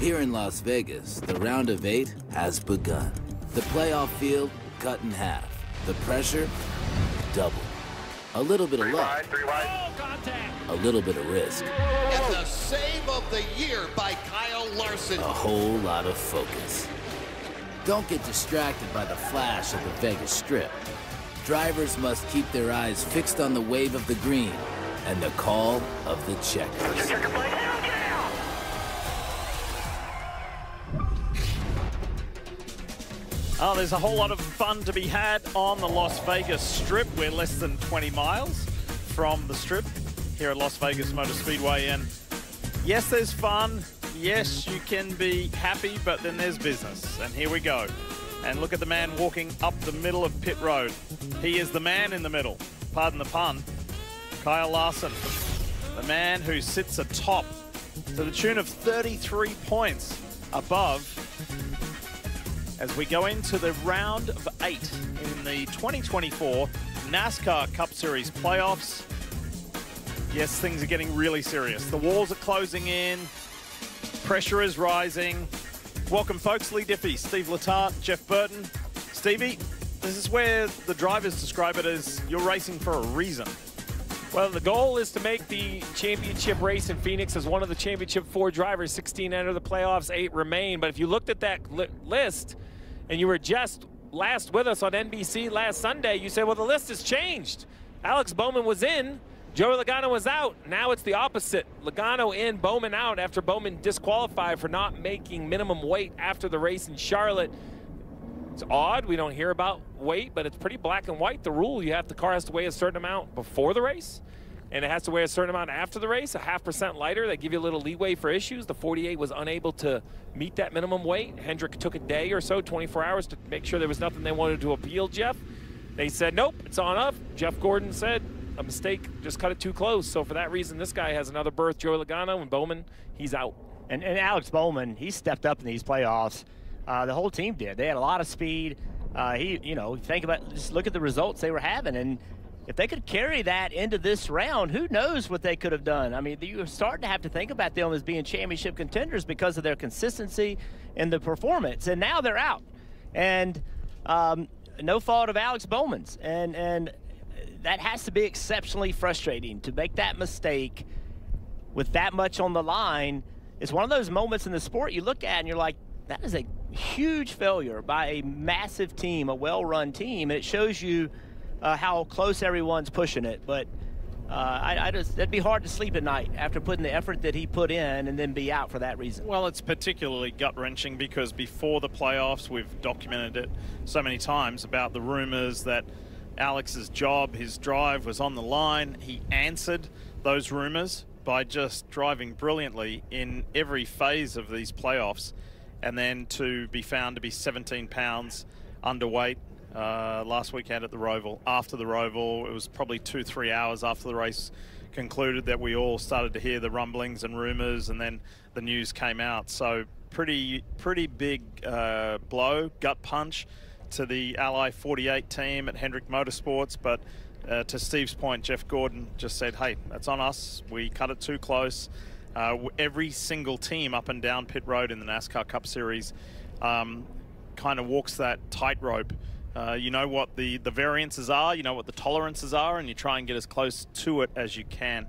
Here in Las Vegas, the round of eight has begun. The playoff field cut in half. The pressure, double. A little bit of luck. A little bit of risk. And the save of the year by Kyle Larson. A whole lot of focus. Don't get distracted by the flash of the Vegas Strip. Drivers must keep their eyes fixed on the wave of the green and the call of the checkers. Oh, there's a whole lot of fun to be had on the Las Vegas Strip. We're less than 20 miles from the Strip here at Las Vegas Motor Speedway. And yes, there's fun. Yes, you can be happy, but then there's business. And here we go. And look at the man walking up the middle of pit road. He is the man in the middle. Pardon the pun. Kyle Larson, the man who sits atop to the tune of 33 points above as we go into the round of eight in the 2024 NASCAR Cup Series playoffs. Yes, things are getting really serious. The walls are closing in, pressure is rising. Welcome, folks. Lee Diffey, Steve Letarte, Jeff Burton. Stevie, this is where the drivers describe it as you're racing for a reason. Well, the goal is to make the championship race in Phoenix as one of the championship four drivers. 16 enter the playoffs, eight remain. But if you looked at that li list, and you were just last with us on NBC last Sunday, you said, well, the list has changed. Alex Bowman was in, Joey Logano was out. Now it's the opposite. Logano in, Bowman out after Bowman disqualified for not making minimum weight after the race in Charlotte. It's odd. We don't hear about weight, but it's pretty black and white. The rule, you have the car has to weigh a certain amount before the race and it has to weigh a certain amount after the race, a half percent lighter. They give you a little leeway for issues. The 48 was unable to meet that minimum weight. Hendrick took a day or so, 24 hours, to make sure there was nothing they wanted to appeal, Jeff. They said, nope, it's on up. Jeff Gordon said, a mistake, just cut it too close. So for that reason, this guy has another berth. Joey Logano and Bowman, he's out. And, and Alex Bowman, he stepped up in these playoffs. Uh, the whole team did. They had a lot of speed. Uh, he, you know, think about just look at the results they were having, and if they could carry that into this round, who knows what they could have done? I mean, you're starting to have to think about them as being championship contenders because of their consistency and the performance. And now they're out, and um, no fault of Alex Bowman's, and and that has to be exceptionally frustrating to make that mistake with that much on the line. It's one of those moments in the sport you look at and you're like, that is a huge failure by a massive team, a well-run team, and it shows you uh, how close everyone's pushing it. But uh, I, I just that'd be hard to sleep at night after putting the effort that he put in and then be out for that reason. Well, it's particularly gut wrenching because before the playoffs, we've documented it so many times about the rumors that Alex's job, his drive was on the line. He answered those rumors by just driving brilliantly in every phase of these playoffs, and then to be found to be 17 pounds underweight uh, last weekend at the Roval. After the Roval, it was probably two, three hours after the race concluded that we all started to hear the rumblings and rumors, and then the news came out. So pretty, pretty big uh, blow, gut punch to the Ally 48 team at Hendrick Motorsports, but uh, to Steve's point, Jeff Gordon just said, hey, that's on us. We cut it too close. Uh, every single team up and down pit road in the NASCAR Cup Series um, kind of walks that tightrope uh, you know what the, the variances are, you know what the tolerances are, and you try and get as close to it as you can.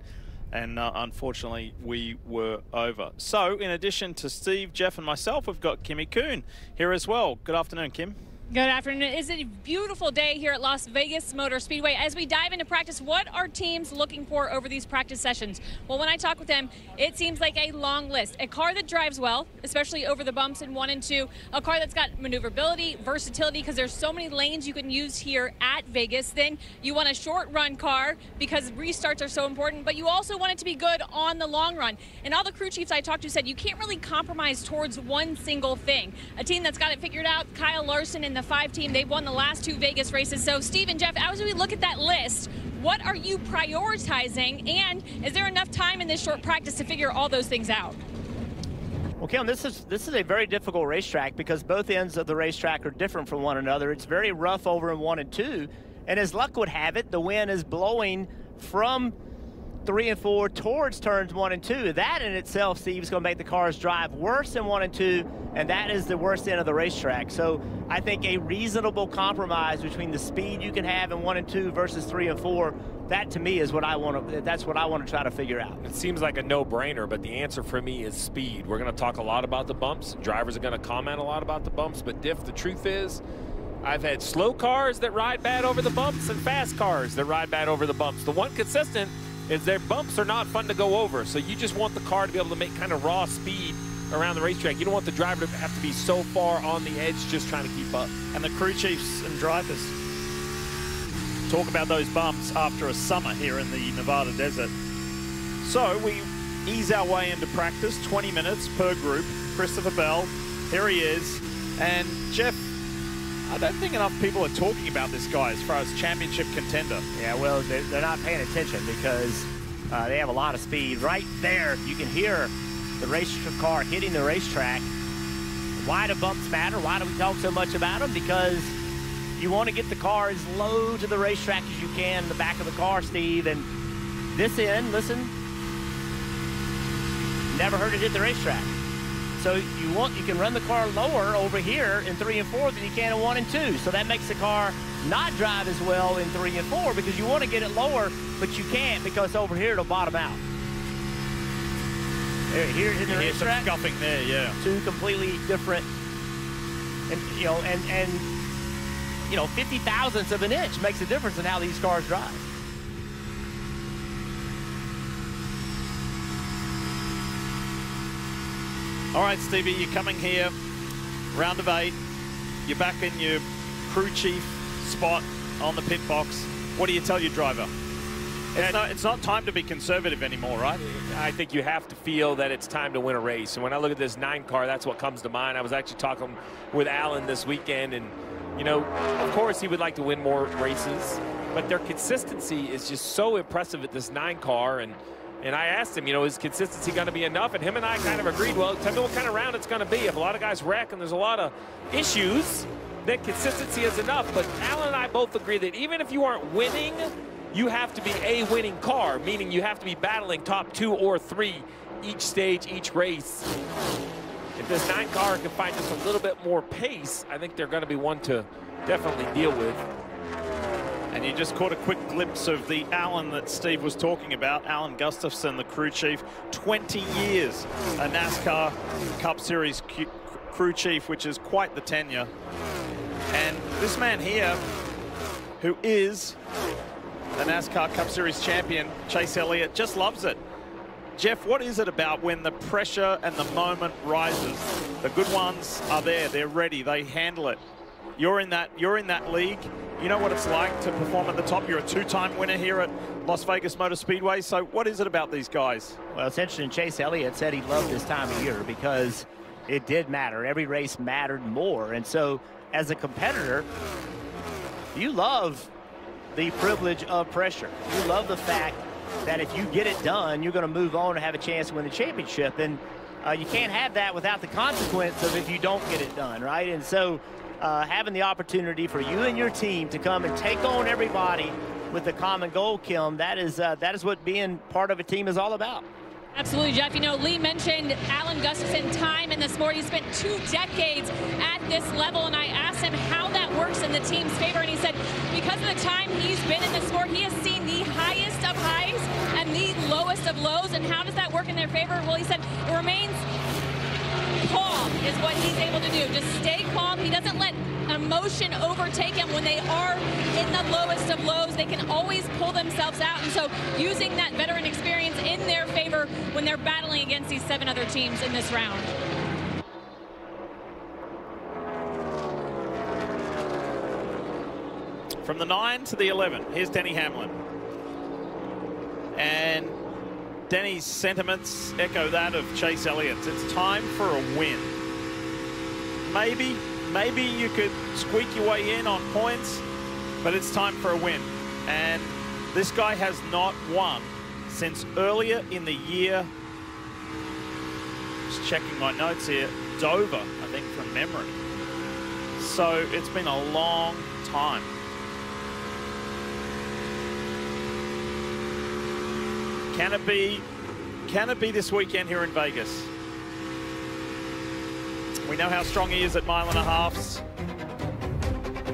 And uh, unfortunately, we were over. So, in addition to Steve, Jeff, and myself, we've got Kimmy Coon here as well. Good afternoon, Kim. Good afternoon. It's a beautiful day here at Las Vegas Motor Speedway. As we dive into practice, what are teams looking for over these practice sessions? Well, when I talk with them, it seems like a long list. A car that drives well, especially over the bumps in one and two. A car that's got maneuverability, versatility, because there's so many lanes you can use here at Vegas. Then you want a short run car because restarts are so important, but you also want it to be good on the long run. And all the crew chiefs I talked to said you can't really compromise towards one single thing. A team that's got it figured out, Kyle Larson and the the five team. They've won the last two Vegas races. So, Steve and Jeff, as we look at that list, what are you prioritizing? And is there enough time in this short practice to figure all those things out? Well, Kim, this is this is a very difficult racetrack because both ends of the racetrack are different from one another. It's very rough over in one and two, and as luck would have it, the wind is blowing from three and four towards turns one and two. That in itself, Steve, is going to make the cars drive worse than one and two, and that is the worst end of the racetrack. So I think a reasonable compromise between the speed you can have in one and two versus three and four, that to me is what I want to. That's what I want to try to figure out. It seems like a no-brainer, but the answer for me is speed. We're going to talk a lot about the bumps. Drivers are going to comment a lot about the bumps, but Diff, the truth is, I've had slow cars that ride bad over the bumps and fast cars that ride bad over the bumps. The one consistent is their bumps are not fun to go over. So you just want the car to be able to make kind of raw speed around the racetrack. You don't want the driver to have to be so far on the edge just trying to keep up. And the crew chiefs and drivers talk about those bumps after a summer here in the Nevada desert. So we ease our way into practice, 20 minutes per group. Christopher Bell, here he is. And Jeff, I don't think enough people are talking about this guy as far as championship contender. Yeah, well, they're, not paying attention because uh, they have a lot of speed. Right there, you can hear the race car hitting the racetrack. Why do bumps matter? Why do we talk so much about them? Because you want to get the car as low to the racetrack as you can the back of the car, Steve. And this end, listen, never heard it hit the racetrack. So you want you can run the car lower over here in three and four than you can in one and two. So that makes the car not drive as well in three and four because you want to get it lower, but you can't because over here it'll bottom out. There, here in the You some scuffing there, yeah. two completely different, and you know, and and you know, fifty thousandths of an inch makes a difference in how these cars drive. All right, Stevie, you're coming here, round of eight. You're back in your crew chief spot on the pit box. What do you tell your driver? It's not, it's not time to be conservative anymore, right? I think you have to feel that it's time to win a race. And when I look at this nine car, that's what comes to mind. I was actually talking with Alan this weekend, and, you know, of course he would like to win more races, but their consistency is just so impressive at this nine car. And, and I asked him, you know, is consistency going to be enough? And him and I kind of agreed, well, tell me what kind of round it's going to be. If a lot of guys wreck and there's a lot of issues, then consistency is enough. But Alan and I both agree that even if you aren't winning, you have to be a winning car, meaning you have to be battling top two or three each stage, each race. If this nine car can find just a little bit more pace, I think they're going to be one to definitely deal with. And you just caught a quick glimpse of the Alan that Steve was talking about, Alan Gustafson, the crew chief, 20 years a NASCAR Cup Series crew chief, which is quite the tenure. And this man here, who is the NASCAR Cup Series champion, Chase Elliott, just loves it. Jeff, what is it about when the pressure and the moment rises? The good ones are there, they're ready, they handle it. You're in that you're in that league. You know what it's like to perform at the top. You're a two-time winner here at Las Vegas Motor Speedway. So what is it about these guys? Well, it's interesting. Chase Elliott said he loved this time of year because it did matter. Every race mattered more. And so, as a competitor, you love the privilege of pressure. You love the fact that if you get it done, you're going to move on and have a chance to win the championship. And uh, you can't have that without the consequence of if you don't get it done, right? And so, uh, having the opportunity for you and your team to come and take on everybody with the common goal, Kim, that is uh, that is what being part of a team is all about. Absolutely, Jeff. You know, Lee mentioned Alan Gustafson time in the sport. He spent two decades at this level, and I asked him how that works in the team's favor, and he said because of the time he's been in the sport, he has seen the highest of highs and the lowest of lows, and how does that work in their favor? Well, he said it remains calm is what he's able to do. Just stay calm. He doesn't let emotion overtake him when they are in the lowest of lows. They can always pull themselves out. And so using that veteran experience in their favor when they're battling against these seven other teams in this round. From the 9 to the 11, here's Denny Hamlin. And Denny's sentiments echo that of Chase Elliott's. It's time for a win. Maybe, maybe you could squeak your way in on points, but it's time for a win. And this guy has not won since earlier in the year. Just checking my notes here. Dover, I think, from memory. So it's been a long time. Can it be? Can it be this weekend here in Vegas? We know how strong he is at mile and a halfs.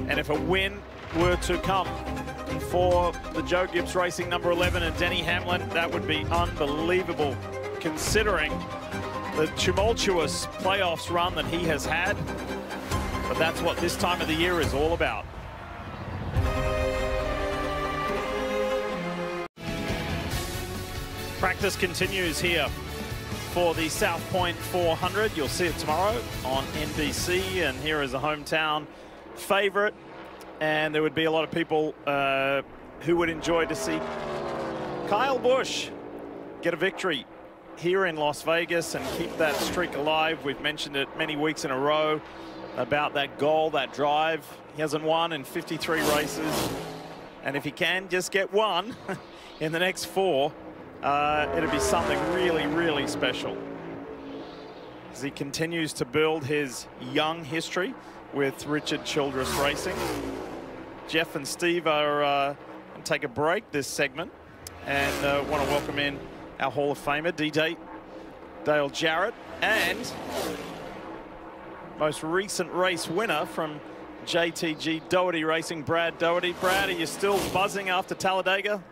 And if a win were to come for the Joe Gibbs Racing number 11 and Denny Hamlin, that would be unbelievable considering the tumultuous playoffs run that he has had. But that's what this time of the year is all about. Practice continues here for the South Point 400. You'll see it tomorrow on NBC, and here is a hometown favorite. And there would be a lot of people uh, who would enjoy to see Kyle Busch get a victory here in Las Vegas and keep that streak alive. We've mentioned it many weeks in a row about that goal, that drive. He hasn't won in 53 races. And if he can just get one in the next four, uh, it'll be something really, really special. As he continues to build his young history with Richard Childress Racing. Jeff and Steve are uh, going to take a break this segment and uh, want to welcome in our Hall of Famer, DJ Dale Jarrett, and most recent race winner from JTG Daugherty Racing, Brad Daugherty. Brad, are you still buzzing after Talladega?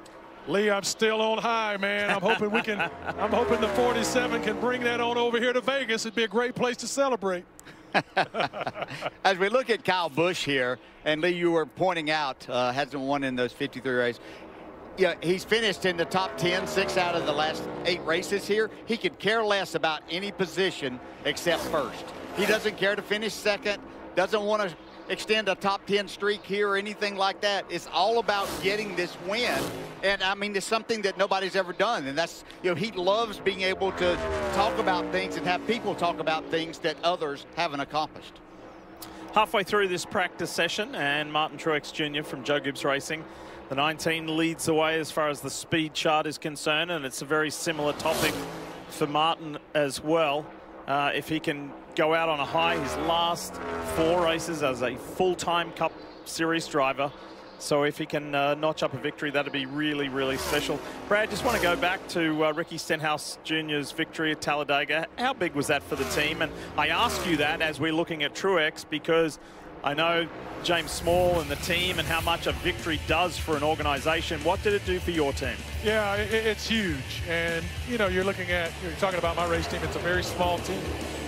Lee, I'm still on high, man. I'm hoping we can, I'm hoping the 47 can bring that on over here to Vegas. It'd be a great place to celebrate. As we look at Kyle Busch here, and Lee, you were pointing out, uh, hasn't won in those 53 races. Yeah, he's finished in the top 10, six out of the last eight races here. He could care less about any position except first. He doesn't care to finish second, doesn't want to extend a top 10 streak here or anything like that. It's all about getting this win. And I mean, it's something that nobody's ever done. And that's, you know, he loves being able to talk about things and have people talk about things that others haven't accomplished. Halfway through this practice session, and Martin Truex Jr. from Joe Gibbs Racing, the 19 leads the way as far as the speed chart is concerned, and it's a very similar topic for Martin as well. Uh, if he can go out on a high, his last four races as a full-time Cup Series driver. So if he can uh, notch up a victory, that'd be really, really special. Brad, just want to go back to uh, Ricky Stenhouse Jr.'s victory at Talladega. How big was that for the team? And I ask you that as we're looking at Truex because I know James Small and the team and how much a victory does for an organization. What did it do for your team? Yeah, it's huge. And, you know, you're looking at, you're talking about my race team. It's a very small team.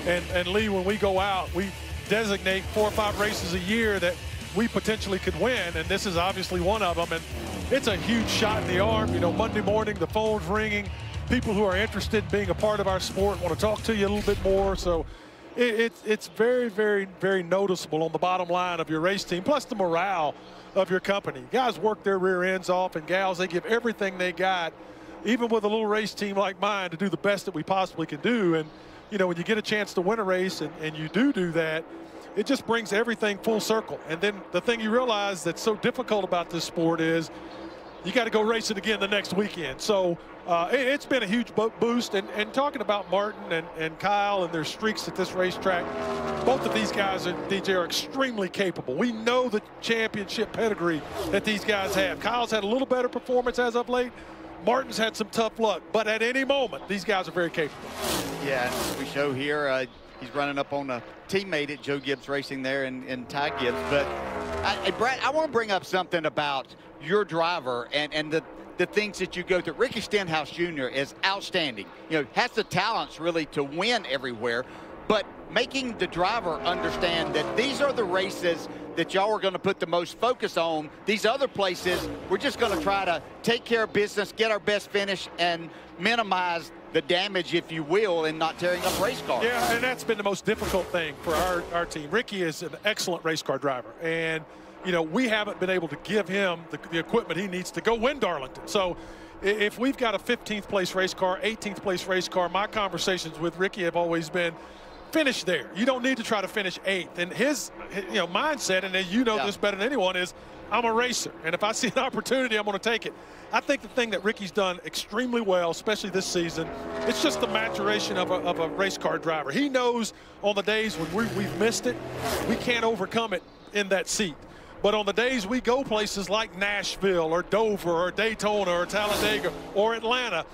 And, and Lee, when we go out, we designate four or five races a year that we potentially could win, and this is obviously one of them. And it's a huge shot in the arm. You know, Monday morning, the phone's ringing. People who are interested in being a part of our sport want to talk to you a little bit more. So it, it, it's very, very, very noticeable on the bottom line of your race team, plus the morale of your company. Guys work their rear ends off, and gals, they give everything they got, even with a little race team like mine, to do the best that we possibly can do. And, you know, when you get a chance to win a race and, and you do do that, it just brings everything full circle. And then the thing you realize that's so difficult about this sport is you got to go racing again the next weekend. So uh, it, has been a huge boost. And, and talking about Martin and, and Kyle and their streaks at this racetrack, both of these guys at DJ are extremely capable. We know the championship pedigree that these guys have. Kyle's had a little better performance as of late. Martin's had some tough luck, but at any moment, these guys are very capable. Yeah, we show here, uh, he's running up on a teammate at Joe Gibbs Racing there and, and Ty Gibbs. But, I, Brad, I want to bring up something about your driver and, and the, the things that you go through. Ricky Stenhouse Jr. is outstanding. You know, has the talents really to win everywhere, but making the driver understand that these are the races that y'all are going to put the most focus on. These other places, we're just going to try to take care of business, get our best finish, and minimize the damage, if you will, in not tearing up race cars. Yeah, and that's been the most difficult thing for our, our team. Ricky is an excellent race car driver, and, you know, we haven't been able to give him the, the equipment he needs to go win Darlington. So if we've got a 15th place race car, 18th place race car, my conversations with Ricky have always been, finish there. You don't need to try to finish eighth. And his, you know, mindset, and you know yeah. this better than anyone, is I'm a racer, and if I see an opportunity, I'm going to take it. I think the thing that Ricky's done extremely well, especially this season, it's just the maturation of a, of a race car driver. He knows on the days when we, we've missed it, we can't overcome it in that seat. But on the days we go places like Nashville or Dover or Daytona or Talladega or Atlanta,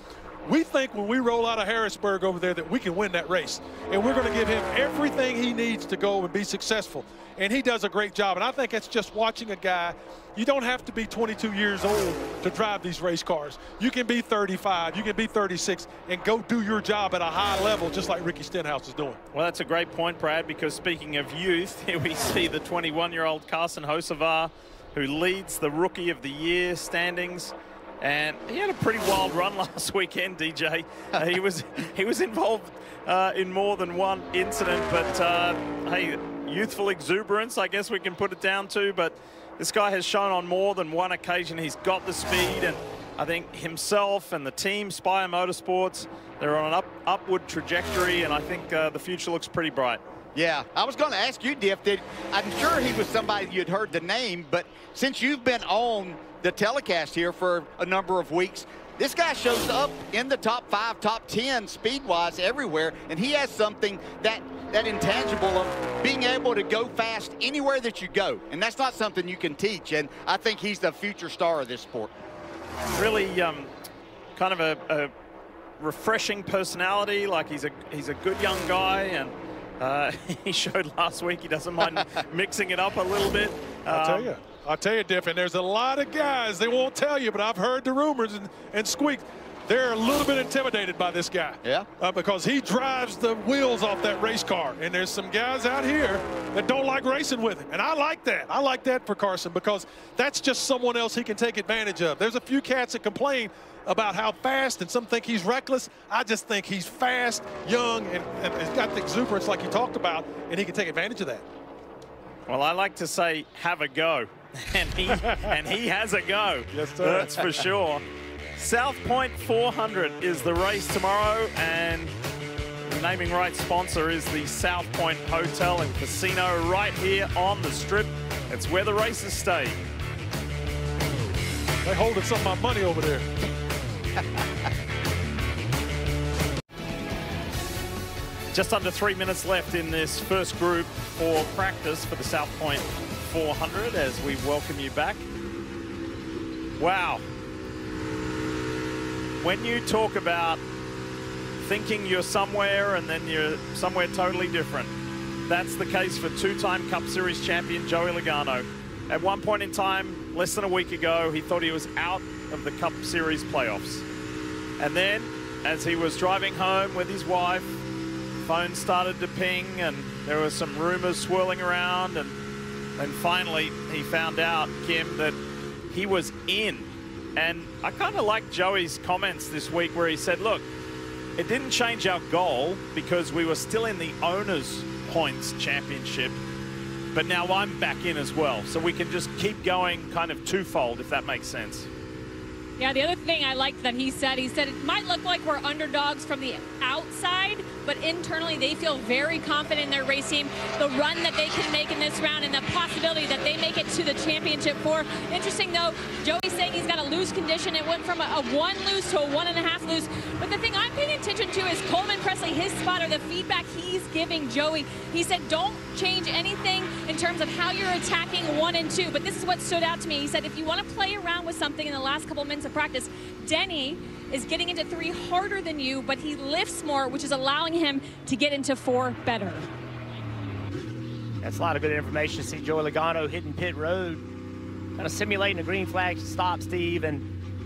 we think when we roll out of Harrisburg over there that we can win that race. And we're going to give him everything he needs to go and be successful. And he does a great job. And I think it's just watching a guy. You don't have to be 22 years old to drive these race cars. You can be 35, you can be 36, and go do your job at a high level, just like Ricky Stenhouse is doing. Well, that's a great point, Brad, because speaking of youth, here we see the 21-year-old Carson Hocevar, who leads the Rookie of the Year standings. And he had a pretty wild run last weekend, DJ. Uh, he was he was involved uh, in more than one incident, but uh, hey, youthful exuberance, I guess we can put it down to. But this guy has shown on more than one occasion he's got the speed, and I think himself and the team, Spire Motorsports, they're on an up, upward trajectory, and I think uh, the future looks pretty bright. Yeah, I was going to ask you, Diff, that I'm sure he was somebody you'd heard the name, but since you've been on the telecast here for a number of weeks, this guy shows up in the top five, top 10 speed-wise everywhere, and he has something that that intangible of being able to go fast anywhere that you go. And that's not something you can teach, and I think he's the future star of this sport. Really um, kind of a, a refreshing personality, like he's a, he's a good young guy, and uh, he showed last week he doesn't mind mixing it up a little bit. Um, I'll tell um, you. I'll tell you, Diff, and there's a lot of guys, they won't tell you, but I've heard the rumors and, and squeaks. They're a little bit intimidated by this guy. Yeah. Uh, because he drives the wheels off that race car. And there's some guys out here that don't like racing with him. And I like that. I like that for Carson because that's just someone else he can take advantage of. There's a few cats that complain about how fast, and some think he's reckless. I just think he's fast, young, and, and has got the exuberance like he talked about, and he can take advantage of that. Well, I like to say, have a go. and he and he has a go. Yes, sir. That's for sure. South Point 400 is the race tomorrow, and the naming rights sponsor is the South Point Hotel and Casino right here on the strip. It's where the races stay. They're holding some of my money over there. Just under three minutes left in this first group for practice for the South Point 400 as we welcome you back. Wow. When you talk about thinking you're somewhere and then you're somewhere totally different, that's the case for two-time Cup Series champion Joey Logano. At one point in time, less than a week ago, he thought he was out of the Cup Series playoffs. And then, as he was driving home with his wife, phone started to ping and there were some rumors swirling around and and finally he found out, Kim, that he was in. And I kind of like Joey's comments this week where he said, look, it didn't change our goal because we were still in the owner's points championship. But now I'm back in as well. So we can just keep going kind of twofold, if that makes sense. Yeah, the other thing I liked that he said, he said it might look like we're underdogs from the outside, but internally they feel very confident in their race team, the run that they can make in this round, and the possibility that they make it to the championship four. Interesting though, Joey's saying he's got a loose condition. It went from a, a one loose to a one and a half loose. But the thing I'm paying attention to is Coleman Pressley, his spotter, the feedback he's giving Joey. He said, don't change anything in terms of how you're attacking one and two. But this is what stood out to me. He said, if you want to play around with something in the last couple minutes of practice. Denny is getting into three harder than you, but he lifts more, which is allowing him to get into four better. That's a lot of good information to see Joey Logano hitting pit road, kind of simulating a green flag stop, Steve. And,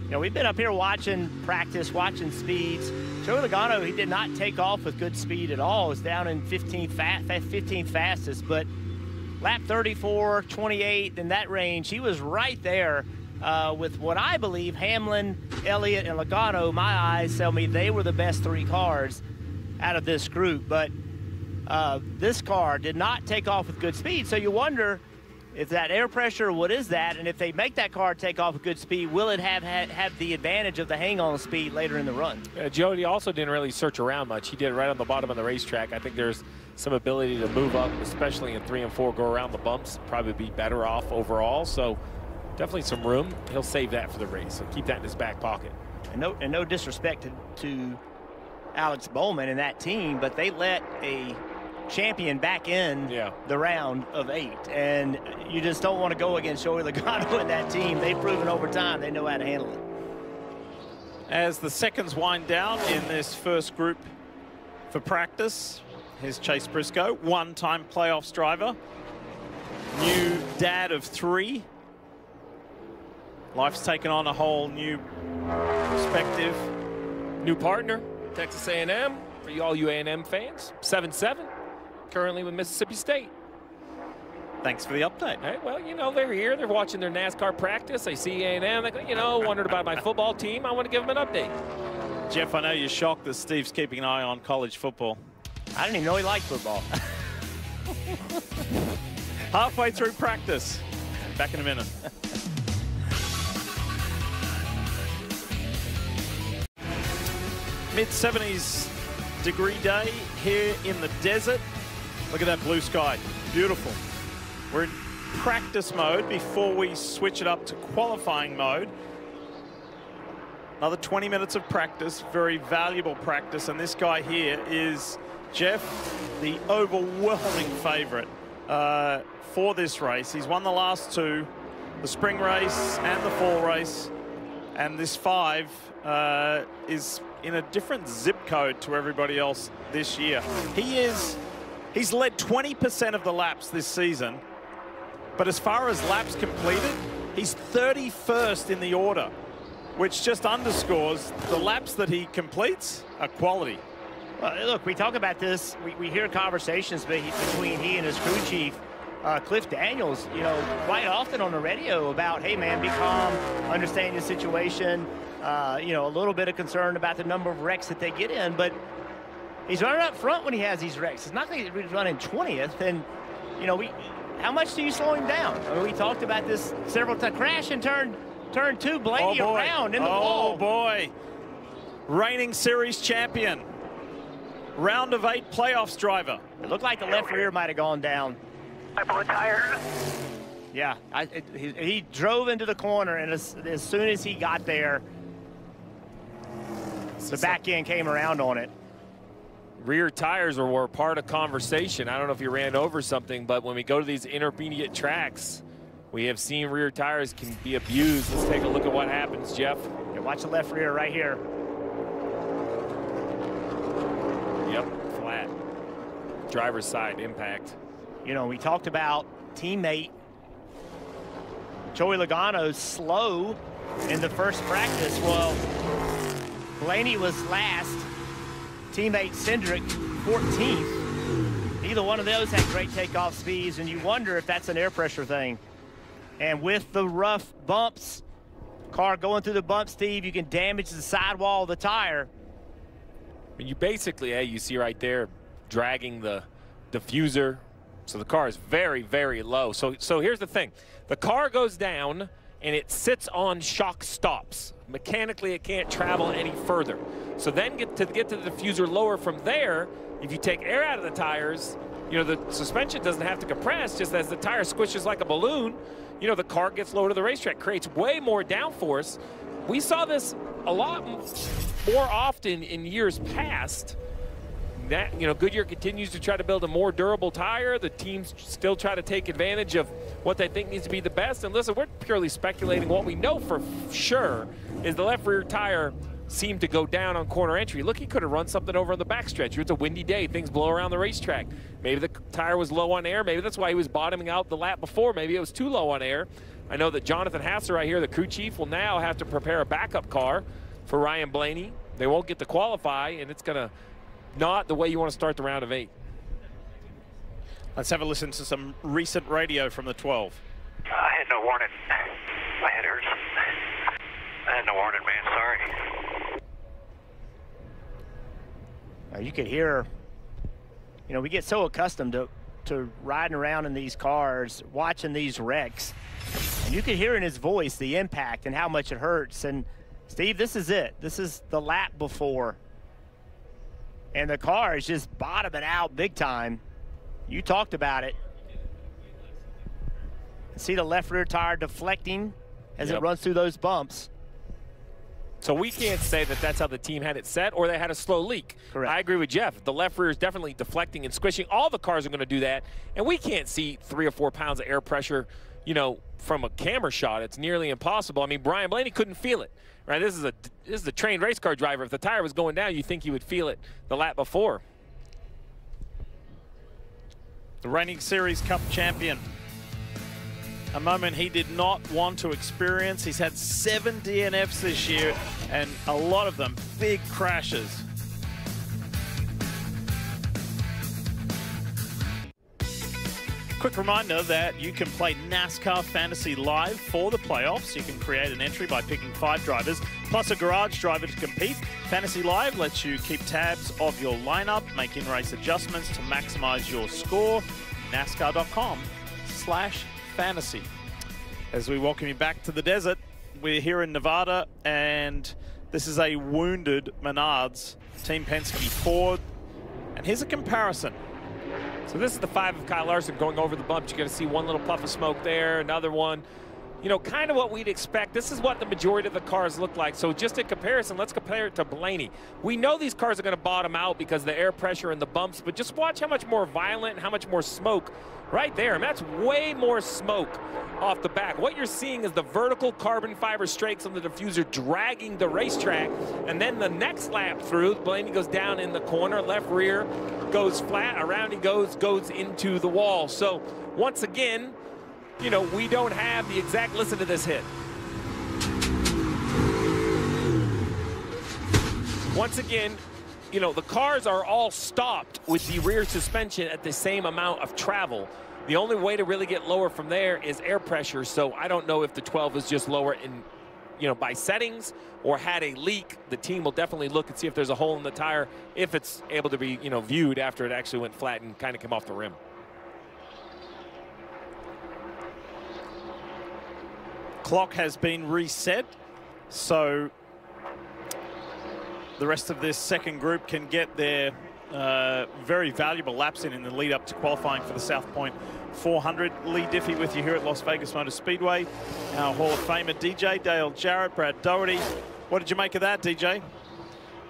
you know, we've been up here watching practice, watching speeds. Joey Logano, he did not take off with good speed at all. He was down in 15th, fa 15th fastest, but lap 34, 28, in that range, he was right there uh, with what I believe Hamlin, Elliott, and Logano, my eyes tell me they were the best three cars out of this group. But uh, this car did not take off with good speed. So you wonder if that air pressure, what is that? And if they make that car take off with good speed, will it have have, have the advantage of the hang-on speed later in the run? Uh, Joey also didn't really search around much. He did right on the bottom of the racetrack. I think there's some ability to move up, especially in three and four, go around the bumps, probably be better off overall. So definitely some room. He'll save that for the race. So keep that in his back pocket. And no, and no disrespect to, to Alex Bowman and that team, but they let a champion back in yeah. the round of eight. And you just don't want to go against Joey Logano and that team. They've proven over time they know how to handle it. As the seconds wind down in this first group for practice, here's Chase Briscoe, one-time playoffs driver, new dad of three. Life's taken on a whole new perspective. New partner, Texas A&M, for you, all you A&M fans, 7-7, currently with Mississippi State. Thanks for the update. Hey, well, you know, they're here. They're watching their NASCAR practice. They see A&M. They go, you know, wondered about my football team. I want to give them an update. Jeff, I know you're shocked that Steve's keeping an eye on college football. I didn't even know he liked football. Halfway through practice. Back in a minute. Mid 70s degree day here in the desert. Look at that blue sky. Beautiful. We're in practice mode before we switch it up to qualifying mode. Another 20 minutes of practice, very valuable practice. And this guy here is Jeff, the overwhelming favorite uh, for this race. He's won the last two, the spring race and the fall race. And this five uh, is in a different zip code to everybody else this year. He is, he's led 20% of the laps this season. But as far as laps completed, he's 31st in the order, which just underscores the laps that he completes are quality. Well, look, we talk about this. We, we hear conversations between he and his crew chief, uh, Cliff Daniels, you know, quite often on the radio about, hey, man, be calm, understand the situation. Uh, you know, a little bit of concern about the number of wrecks that they get in, but he's running up front when he has these wrecks. It's not like he's running 20th, and, you know, we how much do you slow him down? I mean, we talked about this several times. Crash and turn, turn two, Blaney oh around in the oh wall. Oh, boy. Reigning series champion. Round of eight playoffs driver. It looked like the left rear might have gone down. I blew a tire. Yeah, I, it, he, he, drove into the corner, and as, as soon as he got there, the back end came around on it rear tires were part of conversation. I don't know if you ran over something, but when we go to these intermediate tracks, we have seen rear tires can be abused. Let's take a look at what happens, Jeff. Yeah, watch the left rear right here. Yep, flat. Driver's side impact. You know, we talked about teammate Joey Logano slow in the first practice. Well, Blaney was last teammate Cindric 14th. Either one of those had great takeoff speeds, and you wonder if that's an air pressure thing. And with the rough bumps, car going through the bump, Steve, you can damage the sidewall of the tire. And you basically, hey, you see right there, dragging the diffuser. So the car is very, very low. So, so here's the thing. The car goes down, and it sits on shock stops. Mechanically, it can't travel any further. So then get to get to the diffuser lower from there, if you take air out of the tires, you know, the suspension doesn't have to compress, just as the tire squishes like a balloon, you know, the car gets lower to the racetrack, creates way more downforce. We saw this a lot more often in years past. That, you know, Goodyear continues to try to build a more durable tire. The teams still try to take advantage of what they think needs to be the best. And listen, we're purely speculating. What we know for sure is the left rear tire seemed to go down on corner entry. Look, he could have run something over on the backstretch. It's a windy day. Things blow around the racetrack. Maybe the tire was low on air. Maybe that's why he was bottoming out the lap before. Maybe it was too low on air. I know that Jonathan Hassler right here, the crew chief, will now have to prepare a backup car for Ryan Blaney. They won't get to qualify, and it's going to not the way you want to start the round of eight. Let's have a listen to some recent radio from the 12. I had no warning. My head hurts. I had no warning, man. Sorry. Uh, you could hear, you know, we get so accustomed to, to riding around in these cars, watching these wrecks, and you could hear in his voice the impact and how much it hurts. And Steve, this is it. This is the lap before. And the car is just bottoming out big time. You talked about it. See the left rear tire deflecting as yep. it runs through those bumps. So we can't say that that's how the team had it set or they had a slow leak. Correct. I agree with Jeff. The left rear is definitely deflecting and squishing. All the cars are going to do that. And we can't see three or four pounds of air pressure, you know, from a camera shot, it's nearly impossible. I mean, Ryan Blaney couldn't feel it, right? This is a this is a trained race car driver. If the tire was going down, you think he would feel it the lap before. The reigning Series Cup champion. A moment he did not want to experience. He's had seven DNFs this year, and a lot of them big crashes. Quick reminder that you can play NASCAR Fantasy Live for the playoffs. You can create an entry by picking five drivers, plus a garage driver to compete. Fantasy Live lets you keep tabs of your lineup, make in-race adjustments to maximize your score. NASCAR.com slash fantasy. As we welcome you back to the desert, we're here in Nevada, and this is a wounded Menards, Team Penske Ford. And here's a comparison. So this is the five of Kyle Larson going over the bump. You're going to see one little puff of smoke there, another one. You know, kind of what we'd expect. This is what the majority of the cars look like. So just in comparison, let's compare it to Blaney. We know these cars are going to bottom out because the air pressure and the bumps, but just watch how much more violent and how much more smoke right there. And that's way more smoke off the back. What you're seeing is the vertical carbon fiber strakes on the diffuser dragging the racetrack. And then the next lap through, Blaney goes down in the corner, left rear goes flat, around he goes, goes into the wall. So once again, you know, we don't have the exact, listen to this hit. Once again, you know, the cars are all stopped with the rear suspension at the same amount of travel. The only way to really get lower from there is air pressure. So I don't know if the 12 is just lower in, you know, by settings or had a leak. The team will definitely look and see if there's a hole in the tire, if it's able to be, you know, viewed after it actually went flat and kind of came off the rim. Clock has been reset, so the rest of this second group can get their uh, very valuable laps in in the lead up to qualifying for the South Point 400. Lee Diffey with you here at Las Vegas Motor Speedway. Our Hall of Famer DJ, Dale Jarrett, Brad Daugherty. What did you make of that, DJ?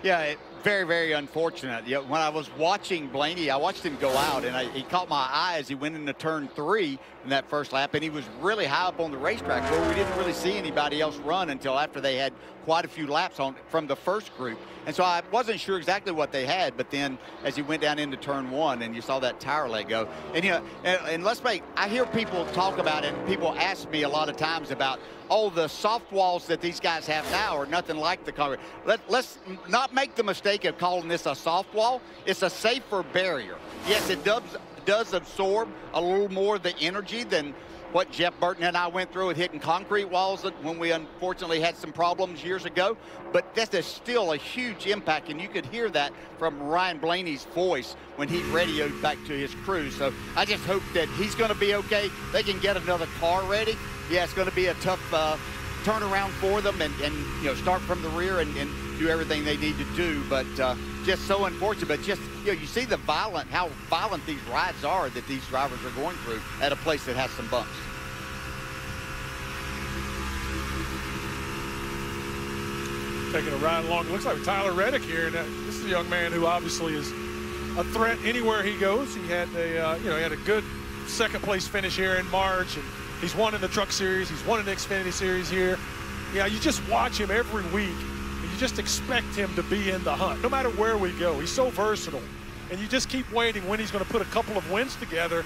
Yeah, it, very, very unfortunate. You know, when I was watching Blaney, I watched him go out, and I, he caught my eye as he went into turn three in that first lap, and he was really high up on the racetrack where we didn't really see anybody else run until after they had quite a few laps on from the first group. And so I wasn't sure exactly what they had, but then as he went down into turn one and you saw that tire leg go, and you know, and, and let's make, I hear people talk about it, and people ask me a lot of times about, oh, the soft walls that these guys have now are nothing like the car. Let, let's not make the mistake of calling this a soft wall. It's a safer barrier. Yes, it does, does absorb a little more of the energy than what Jeff Burton and I went through with hitting concrete walls when we unfortunately had some problems years ago. But that is still a huge impact, and you could hear that from Ryan Blaney's voice when he radioed back to his crew. So I just hope that he's going to be okay. They can get another car ready. Yeah, it's going to be a tough uh, turnaround for them and, and, you know, start from the rear and, and do everything they need to do. But uh, just so unfortunate. But just, you know, you see the violent, how violent these rides are that these drivers are going through at a place that has some bumps. Taking a ride along. It looks like Tyler Reddick here. And this is a young man who obviously is a threat anywhere he goes. He had a, uh, you know, he had a good second place finish here in March. And he's won in the Truck Series. He's won in the Xfinity Series here. Yeah, you just watch him every week. Just expect him to be in the hunt, no matter where we go. He's so versatile. And you just keep waiting when he's going to put a couple of wins together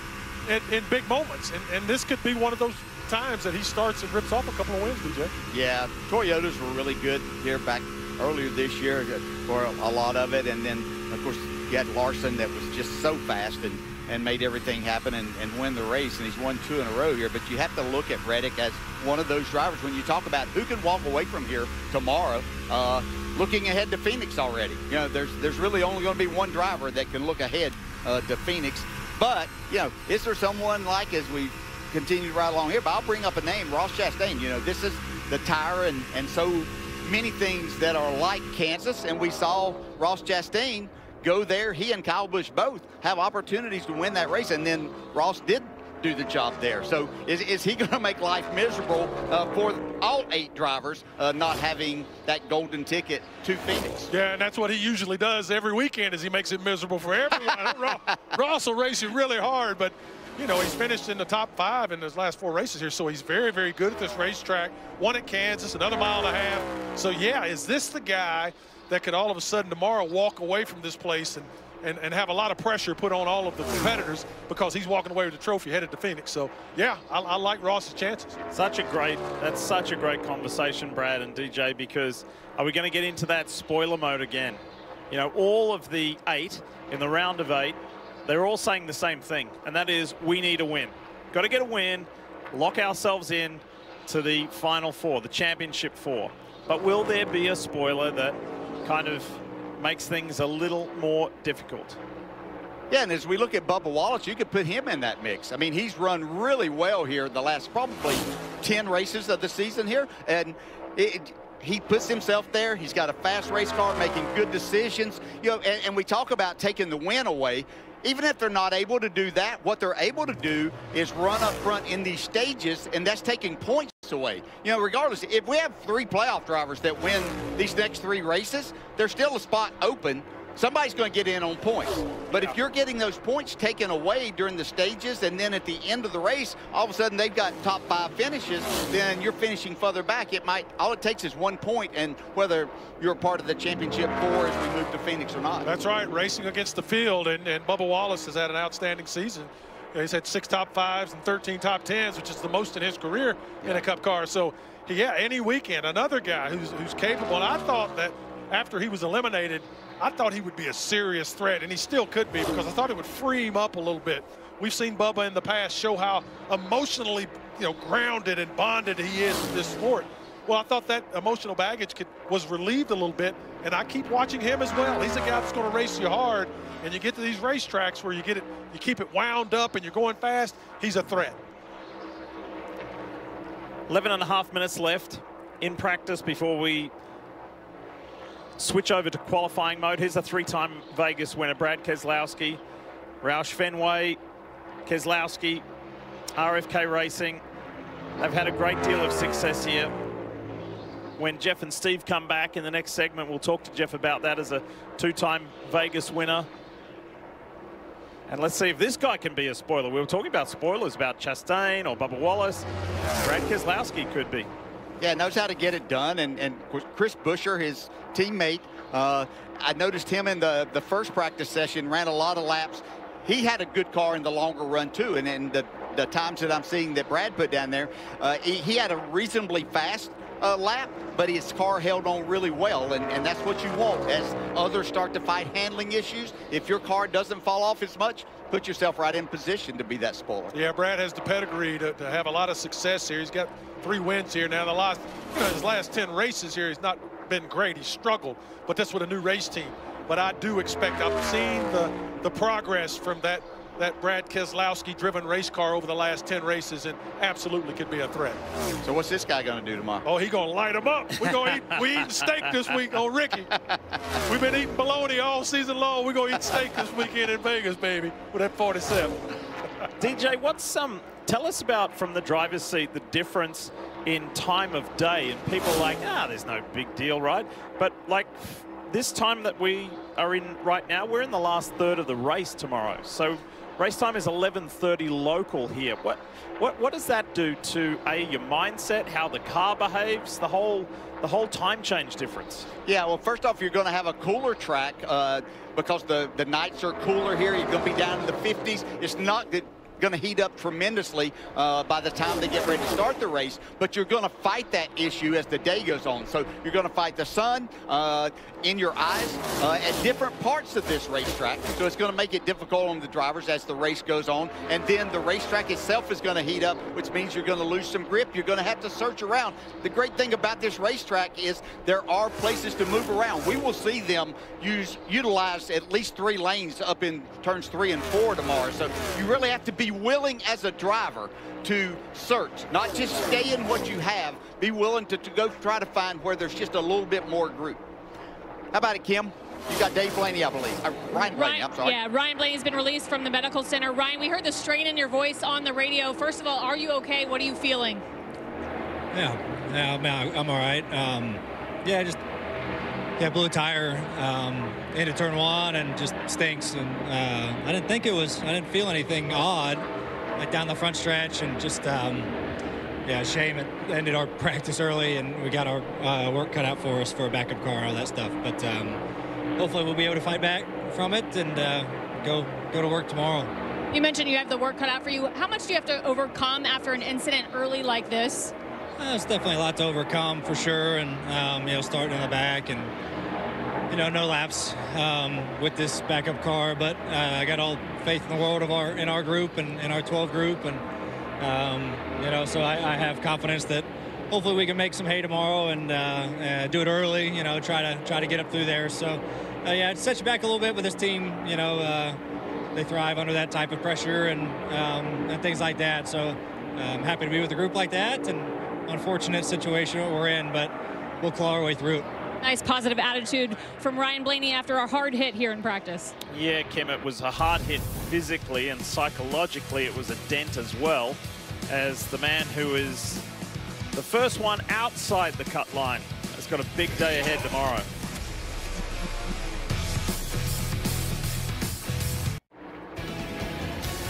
in, in big moments. And, and this could be one of those times that he starts and rips off a couple of wins, DJ. Yeah, Toyotas were really good here back earlier this year uh, for a lot of it. And then, of course, you had Larson that was just so fast and, and made everything happen and, and win the race. And he's won two in a row here. But you have to look at Reddick as one of those drivers when you talk about who can walk away from here tomorrow. Uh, looking ahead to Phoenix already. You know, there's there's really only going to be one driver that can look ahead uh, to Phoenix. But, you know, is there someone like, as we continue to ride along here, but I'll bring up a name, Ross Chastain. You know, this is the tire and, and so many things that are like Kansas, and we saw Ross Chastain go there. He and Kyle Busch both have opportunities to win that race, and then Ross did do the job there. So is, is he going to make life miserable uh, for all eight drivers uh, not having that golden ticket to Phoenix? Yeah, and that's what he usually does every weekend is he makes it miserable for everyone. Ross will race you really hard, but you know, he's finished in the top five in his last four races here, so he's very, very good at this racetrack. One at Kansas, another mile and a half. So, yeah, is this the guy that could all of a sudden tomorrow walk away from this place and, and, and have a lot of pressure put on all of the competitors because he's walking away with the trophy headed to Phoenix. So, yeah, I, I like Ross's chances. Such a great, that's such a great conversation, Brad and DJ, because are we going to get into that spoiler mode again? You know, all of the eight in the round of eight, they're all saying the same thing, and that is we need a win. Got to get a win, lock ourselves in to the final four, the championship four. But will there be a spoiler that kind of makes things a little more difficult? Yeah, and as we look at Bubba Wallace, you could put him in that mix. I mean, he's run really well here the last probably 10 races of the season here. And it, he puts himself there. He's got a fast race car, making good decisions. You know, and, and we talk about taking the win away even if they're not able to do that, what they're able to do is run up front in these stages, and that's taking points away. You know, regardless, if we have three playoff drivers that win these next three races, there's still a spot open somebody's going to get in on points. But if you're getting those points taken away during the stages and then at the end of the race, all of a sudden they've got top five finishes, then you're finishing further back. It might, all it takes is one point and whether you're part of the championship four as we move to Phoenix or not. That's right, racing against the field. And, and Bubba Wallace has had an outstanding season. He's had six top fives and 13 top tens, which is the most in his career in a cup car. So, yeah, any weekend, another guy who's, who's capable. And I thought that after he was eliminated, I thought he would be a serious threat, and he still could be because I thought it would free him up a little bit. We've seen Bubba in the past show how emotionally, you know, grounded and bonded he is to this sport. Well, I thought that emotional baggage could, was relieved a little bit, and I keep watching him as well. He's a guy that's going to race you hard, and you get to these racetracks where you get it, you keep it wound up, and you're going fast. He's a threat. 11 and a half minutes left in practice before we switch over to qualifying mode. Here's a three-time Vegas winner, Brad Keselowski, Roush Fenway, Keselowski, RFK Racing. They've had a great deal of success here. When Jeff and Steve come back in the next segment, we'll talk to Jeff about that as a two-time Vegas winner. And let's see if this guy can be a spoiler. We were talking about spoilers about Chastain or Bubba Wallace. Brad Keselowski could be. Yeah, knows how to get it done. And, and Chris Buescher, his teammate, uh, I noticed him in the, the first practice session, ran a lot of laps. He had a good car in the longer run, too. And, and the, the times that I'm seeing that Brad put down there, uh, he, he, had a reasonably fast uh, lap, but his car held on really well, and, and that's what you want as others start to fight handling issues. If your car doesn't fall off as much, put yourself right in position to be that spoiler. Yeah, Brad has the pedigree to, to have a lot of success here. He's got three wins here. Now, the last, his last 10 races here, he's not been great. He's struggled, but that's with a new race team. But I do expect, I've seen the, the progress from that that Brad Keselowski driven race car over the last 10 races and absolutely could be a threat. So what's this guy going to do tomorrow? Oh, he going to light them up. We're going to eat, we eating steak this week on Ricky. We've been eating bologna all season long. We're going to eat steak this weekend in Vegas, baby, with that 47. DJ, what's some, um, tell us about from the driver's seat the difference in time of day and people like, ah, there's no big deal, right? But like this time that we are in right now, we're in the last third of the race tomorrow. So race time is 11.30 local here. What, what, what does that do to A, your mindset, how the car behaves, the whole, the whole time change difference? Yeah, well, first off, you're going to have a cooler track uh, because the, the nights are cooler here. You're going to be down in the 50s. It's not going to heat up tremendously uh, by the time they get ready to start the race. But you're going to fight that issue as the day goes on. So you're going to fight the sun uh, in your eyes uh, at different parts of this racetrack. So it's going to make it difficult on the drivers as the race goes on. And then the racetrack itself is going to heat up, which means you're going to lose some grip. You're going to have to search around. The great thing about this racetrack is there are places to move around. We will see them use utilize at least three lanes up in turns three and four tomorrow. So you really have to be willing as a driver to search, not just stay in what you have, be willing to, to go try to find where there's just a little bit more group. How about it, Kim? You got Dave Blaney, I believe. Uh, Ryan Blaney, Ryan, I'm sorry. Yeah, Ryan Blaney's been released from the medical center. Ryan, we heard the strain in your voice on the radio. First of all, are you okay? What are you feeling? Yeah, yeah I'm, I'm all right. Um, yeah, just yeah, blew a tire um, into turn one and just stinks. And uh, I didn't think it was, I didn't feel anything odd. like down the front stretch, and just um, yeah, shame it ended our practice early, and we got our uh, work cut out for us for a backup car, and all that stuff. But um, hopefully, we'll be able to fight back from it and uh, go go to work tomorrow. You mentioned you have the work cut out for you. How much do you have to overcome after an incident early like this? Uh, it's definitely a lot to overcome for sure, and um, you know, starting in the back and you know, no laps um, with this backup car, but uh, I got all faith in the world of our in our group and in our 12 group, and um, you know, so I, I, have confidence that hopefully we can make some hay tomorrow and uh, uh, do it early. You know, try to try to get up through there. So uh, yeah, it sets you back a little bit with this team. You know, uh, they thrive under that type of pressure and um, and things like that. So I'm happy to be with a group like that, and unfortunate situation we're in, but we'll claw our way through it. Nice positive attitude from Ryan Blaney after a hard hit here in practice. Yeah, Kim, it was a hard hit physically and psychologically it was a dent as well as the man who is the first one outside the cut line has got a big day ahead tomorrow.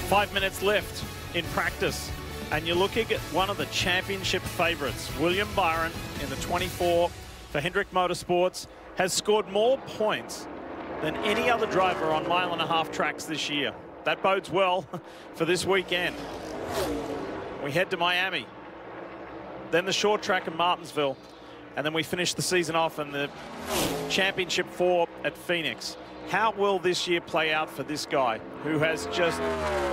Five minutes left in practice and you're looking at one of the championship favourites, William Byron in the 24 for Hendrick Motorsports has scored more points than any other driver on mile and a half tracks this year. That bodes well for this weekend. We head to Miami, then the short track in Martinsville, and then we finish the season off in the championship four at Phoenix. How will this year play out for this guy who has just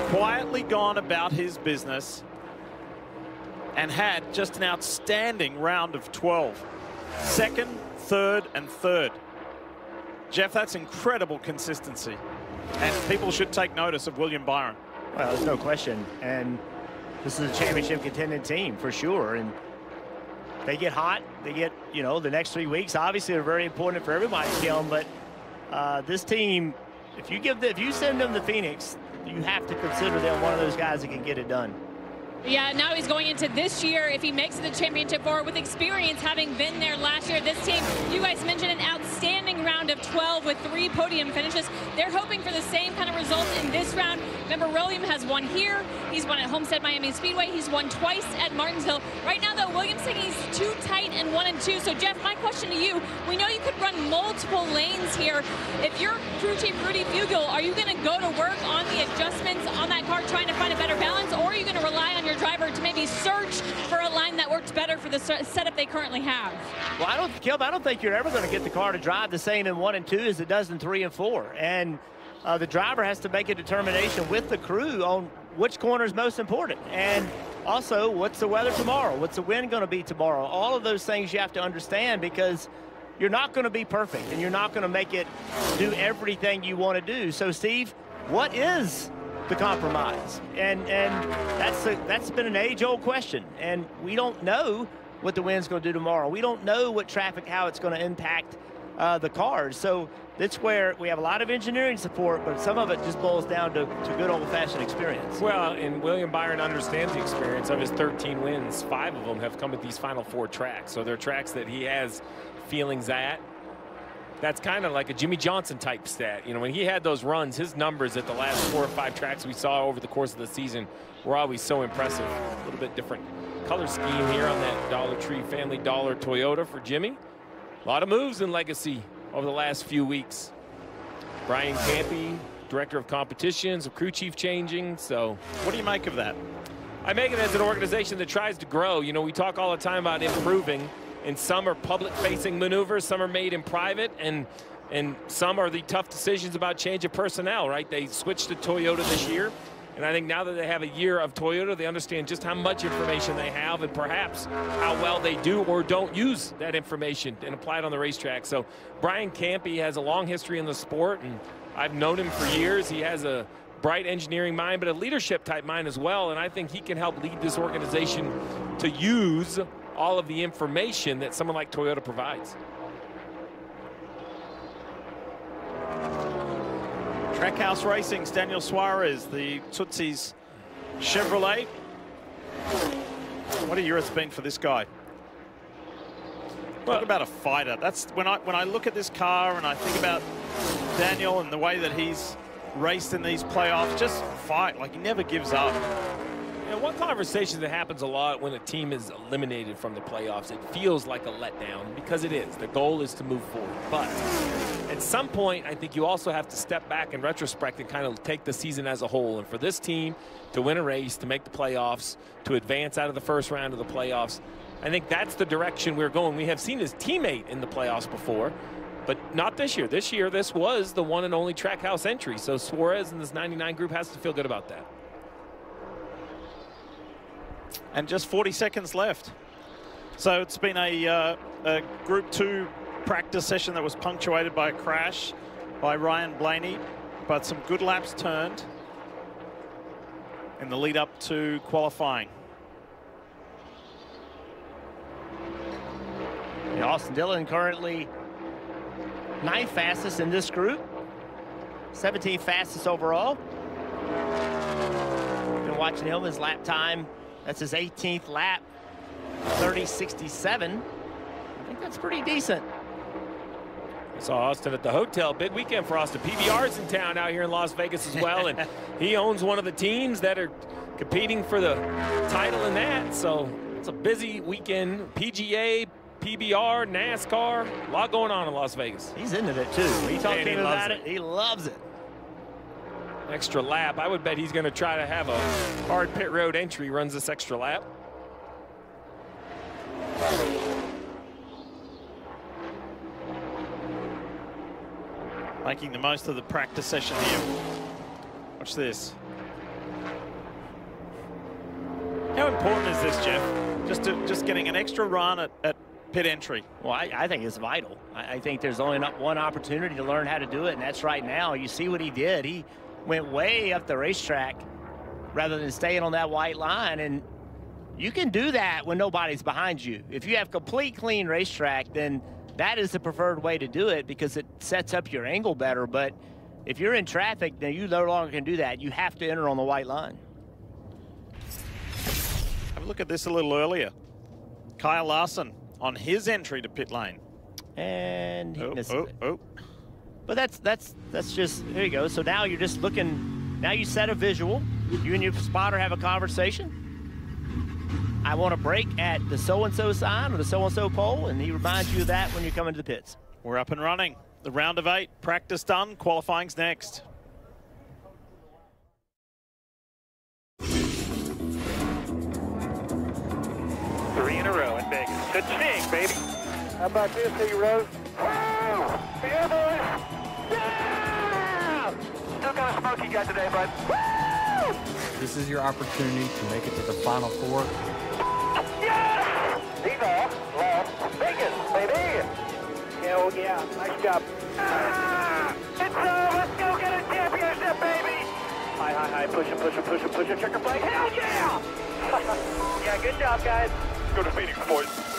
quietly gone about his business and had just an outstanding round of 12? second, third, and third. Jeff, that's incredible consistency. And people should take notice of William Byron. Well, there's no question. And this is a championship contending team for sure. And they get hot. They get, you know, the next three weeks obviously are very important for everybody, Kim. But uh, this team, if you give the, if you send them to Phoenix, you have to consider them one of those guys that can get it done. Yeah, now he's going into this year. If he makes the championship four with experience, having been there last year, this team, you guys mentioned an outstanding round of 12 with three podium finishes. They're hoping for the same kind of results in this round. Remember, William has won here. He's won at Homestead Miami Speedway. He's won twice at Martinsville. Right now, though, William's saying he's too tight and one and two. So, Jeff, my question to you, we know you could run multiple lanes here. If you're crew chief Rudy Fugle, are you going to go to work on the adjustments on that car, trying to find a better balance, or are you going to rely on your driver to maybe search for a line that works better for the setup they currently have? Well, I don't, Kim, I don't think you're ever going to get the car to drive the same in one and two as it does in three and four. And uh, the driver has to make a determination with the crew on which corner is most important. And also, what's the weather tomorrow? What's the wind going to be tomorrow? All of those things you have to understand because you're not going to be perfect and you're not going to make it do everything you want to do. So, Steve, what is the compromise? And and that's a, that's been an age-old question, and we don't know what the wind's going to do tomorrow. We don't know what traffic, how it's going to impact uh, the cars. So that's where we have a lot of engineering support, but some of it just boils down to, to good old-fashioned experience. Well, and William Byron understands the experience of his 13 wins. Five of them have come at these final four tracks. So they're tracks that he has feelings at that's kind of like a Jimmie Johnson type stat. You know, when he had those runs, his numbers at the last four or five tracks we saw over the course of the season were always so impressive. A little bit different color scheme here on that Dollar Tree Family Dollar Toyota for Jimmy. A lot of moves in Legacy over the last few weeks. Brian Campe, Director of Competitions, a crew chief changing. So what do you make of that? I make it as an organization that tries to grow. You know, we talk all the time about improving and some are public-facing maneuvers, some are made in private, and and some are the tough decisions about change of personnel, right? They switched to Toyota this year, and I think now that they have a year of Toyota, they understand just how much information they have and perhaps how well they do or don't use that information and apply it on the racetrack. So Brian Campe has a long history in the sport, and I've known him for years. He has a bright engineering mind, but a leadership type mind as well, and I think he can help lead this organization to use all of the information that someone like Toyota provides. Trackhouse Racing's Daniel Suarez, the Tootsie's Chevrolet. What a year it's been for this guy. Talk about a fighter. That's when I when I look at this car and I think about Daniel and the way that he's raced in these playoffs, just fight. Like he never gives up. Know, one conversation that happens a lot when a team is eliminated from the playoffs, it feels like a letdown because it is. The goal is to move forward. But at some point, I think you also have to step back in retrospect and kind of take the season as a whole. And for this team to win a race, to make the playoffs, to advance out of the first round of the playoffs, I think that's the direction we're going. We have seen his teammate in the playoffs before, but not this year. This year, this was the one and only Trackhouse entry. So Suarez and this 99 group has to feel good about that. And just 40 seconds left. So it's been a, uh, a Group 2 practice session that was punctuated by a crash by Ryan Blaney, but some good laps turned in the lead up to qualifying. Austin Dillon currently ninth fastest in this group, 17th fastest overall. Been watching him his lap time that's his 18th lap, 30.67. I think that's pretty decent. I saw Austin at the hotel. Big weekend for Austin. PBR's in town out here in Las Vegas as well, and he owns one of the teams that are competing for the title in that. So it's a busy weekend. PGA, PBR, NASCAR, a lot going on in Las Vegas. He's into it too. We talked to him about it. it. He loves it extra lap. I would bet he's going to try to have a hard pit road entry, runs this extra lap. Making the most of the practice session here. Watch this. How important is this, Jeff? Just to, just getting an extra run at, at pit entry. Well, I, I think it's vital. I, I, think there's only one opportunity to learn how to do it, and that's right now. You see what he did. He went way up the racetrack rather than staying on that white line. And you can do that when nobody's behind you. If you have complete clean racetrack, then that is the preferred way to do it because it sets up your angle better. But if you're in traffic, then you no longer can do that. You have to enter on the white line. Have a look at this a little earlier. Kyle Larson on his entry to pit lane. And he oh, misses oh, it. Oh. But that's that's that's just there you go. So now you're just looking. Now you set a visual. You and your spotter have a conversation. I want to break at the so-and-so sign or the so-and-so pole, and he reminds you of that when you come into the pits. We're up and running. The round of eight, practice done, qualifying's next. Three in a row in Vegas. Good swing, baby. How about this, Heroes? Woo! Yeah, boys! Yeah! Still got a smoke you got today, bud. Woo! This is your opportunity to make it to the Final Four. Yes! Viva Las Vegas, baby! Hell yeah, nice job. Ah! It's uh, let's go get a championship, baby! Hi, hi, hi, push it, push it, push it, push it, checker flag. Hell yeah! yeah, good job, guys. Go to Phoenix, boys.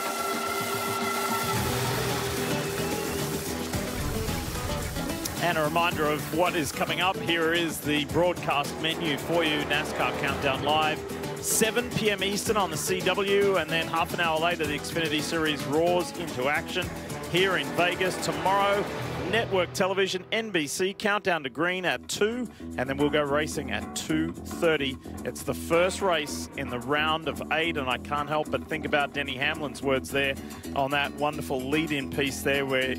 And a reminder of what is coming up. Here is the broadcast menu for you, NASCAR Countdown Live. 7 p.m. Eastern on the CW, and then half an hour later, the Xfinity Series roars into action here in Vegas. Tomorrow, network television, NBC, Countdown to Green at 2, and then we'll go racing at 2.30. It's the first race in the round of eight, and I can't help but think about Denny Hamlin's words there on that wonderful lead-in piece there where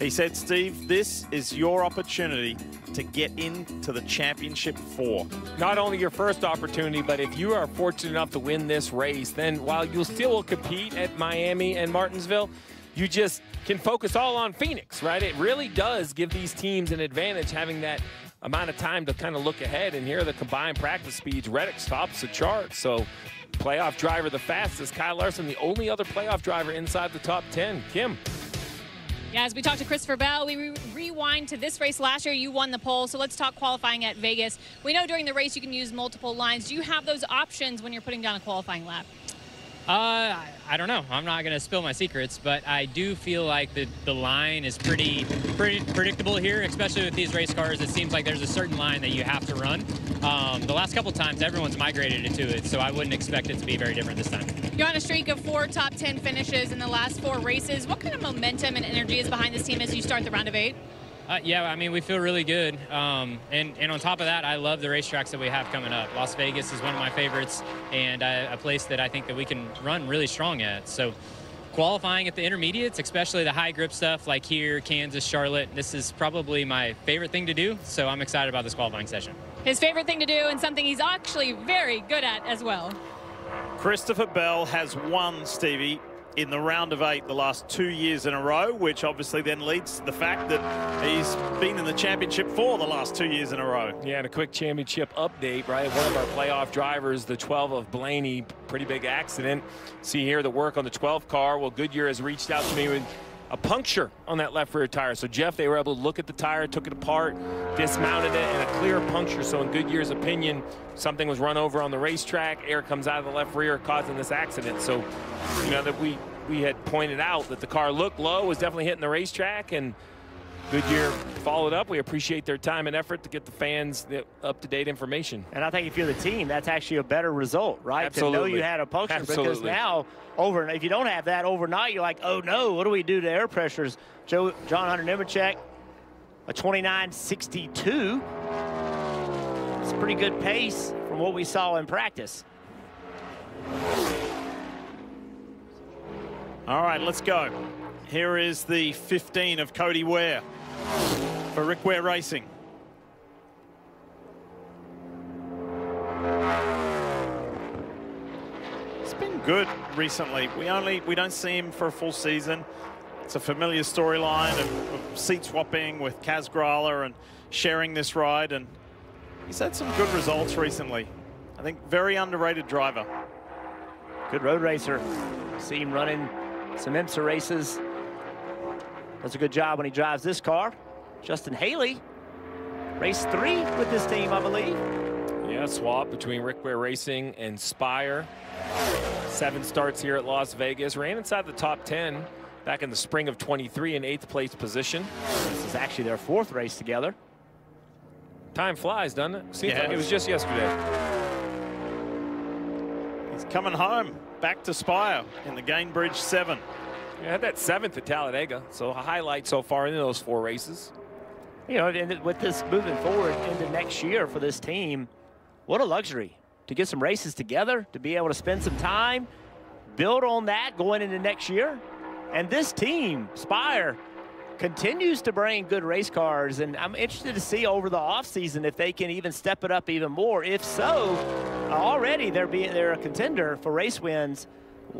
he said, Steve, this is your opportunity to get into the championship four. Not only your first opportunity, but if you are fortunate enough to win this race, then while you will still compete at Miami and Martinsville, you just can focus all on Phoenix, right? It really does give these teams an advantage having that amount of time to kind of look ahead. And here are the combined practice speeds. Reddick tops the chart. So playoff driver the fastest. Kyle Larson, the only other playoff driver inside the top 10. Kim. Yeah, as we talked to Christopher Bell, we re rewind to this race last year. You won the pole, so let's talk qualifying at Vegas. We know during the race you can use multiple lines. Do you have those options when you're putting down a qualifying lap? Uh, I don't know. I'm not going to spill my secrets, but I do feel like the, the line is pretty pretty predictable here, especially with these race cars. It seems like there's a certain line that you have to run. Um, the last couple times, everyone's migrated into it, so I wouldn't expect it to be very different this time. You're on a streak of four top 10 finishes in the last four races. What kind of momentum and energy is behind this team as you start the round of eight? Uh, yeah, I mean, we feel really good. Um, and, and on top of that, I love the racetracks that we have coming up. Las Vegas is one of my favorites and uh, a place that I think that we can run really strong at. So qualifying at the intermediates, especially the high grip stuff like here, Kansas, Charlotte, this is probably my favorite thing to do. So I'm excited about this qualifying session. His favorite thing to do and something he's actually very good at as well. Christopher Bell has won, Stevie, in the round of eight the last two years in a row, which obviously then leads to the fact that he's been in the championship for the last two years in a row. Yeah, and a quick championship update, right? One of our playoff drivers, the 12 of Blaney, pretty big accident. See here the work on the 12 car. Well, Goodyear has reached out to me with a puncture on that left rear tire. So Jeff, they were able to look at the tire, took it apart, dismounted it, and a clear puncture. So in Goodyear's opinion, something was run over on the racetrack. Air comes out of the left rear, causing this accident. So, you know, that we we had pointed out that the car looked low, was definitely hitting the racetrack, and Goodyear followed up. We appreciate their time and effort to get the fans the up-to-date information. And I think if you're the team, that's actually a better result, right? Absolutely. To know you had a puncture Absolutely. because now, over if you don't have that overnight, you're like, oh no, what do we do to air pressures? Joe, John Hunter Nemechek, a 29.62. It's a pretty good pace from what we saw in practice. All right, let's go. Here is the 15 of Cody Ware for Rick Ware Racing. It's been good recently. We only we don't see him for a full season. It's a familiar storyline of, of seat swapping with Kaz Grala and sharing this ride, and he's had some good results recently. I think very underrated driver. Good road racer. See him running some IMSA races. Does a good job when he drives this car. Justin Haley, race three with this team, I believe. Yeah, swap between Rick Ware Racing and Spire. Seven starts here at Las Vegas. Ran inside the top 10 back in the spring of 23 in eighth place position. This is actually their fourth race together. Time flies, doesn't it? Seems Yeah. like it was just yesterday. He's coming home, back to Spire in the Gainbridge 7. Yeah, had that seventh at Talladega, so a highlight so far in those four races. You know, and with this moving forward into next year for this team, what a luxury to get some races together, to be able to spend some time, build on that going into next year. And this team, Spire, continues to bring good race cars, and I'm interested to see over the offseason if they can even step it up even more. If so, already they're being they're a contender for race wins.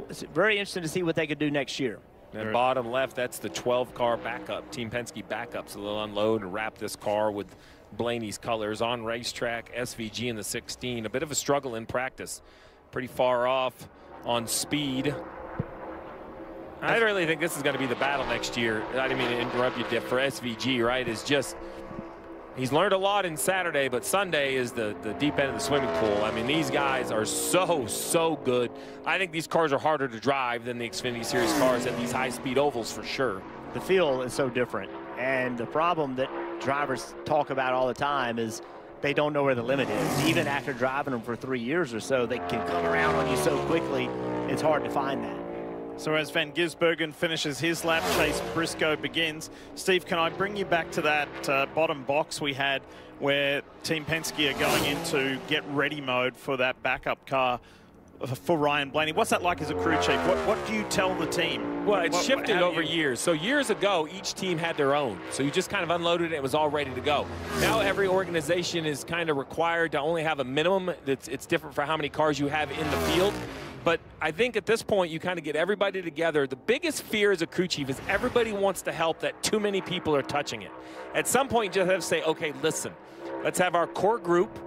It's very interesting to see what they could do next year. And bottom left, that's the 12 car backup. Team Penske backup. So they'll unload and wrap this car with Blaney's colors on racetrack, SVG in the 16. A bit of a struggle in practice. Pretty far off on speed. I really think this is going to be the battle next year. I didn't mean to interrupt you, Dick, for SVG, right? Is just he's learned a lot in Saturday, but Sunday is the, the deep end of the swimming pool. I mean, these guys are so, so good. I think these cars are harder to drive than the Xfinity Series cars at these high-speed ovals for sure. the feel is so different. And the problem that drivers talk about all the time is they don't know where the limit is. Even after driving them for three years or so, they can come around on you so quickly, it's hard to find that. So as Van Gisbergen finishes his lap, Chase Briscoe begins. Steve, can I bring you back to that uh, bottom box we had where Team Penske are going into get ready mode for that backup car for Ryan Blaney? What's that like as a crew chief? What, what do you tell the team? Well, it's shifted over you- years. So years ago, each team had their own. So you just kind of unloaded it. It was all ready to go. Now every organization is kind of required to only have a minimum. It's, it's different for how many cars you have in the field. But I think at this point, you kind of get everybody together. The biggest fear as a crew chief is everybody wants to help that too many people are touching it. At some point, you just have to say, okay, listen, let's have our core group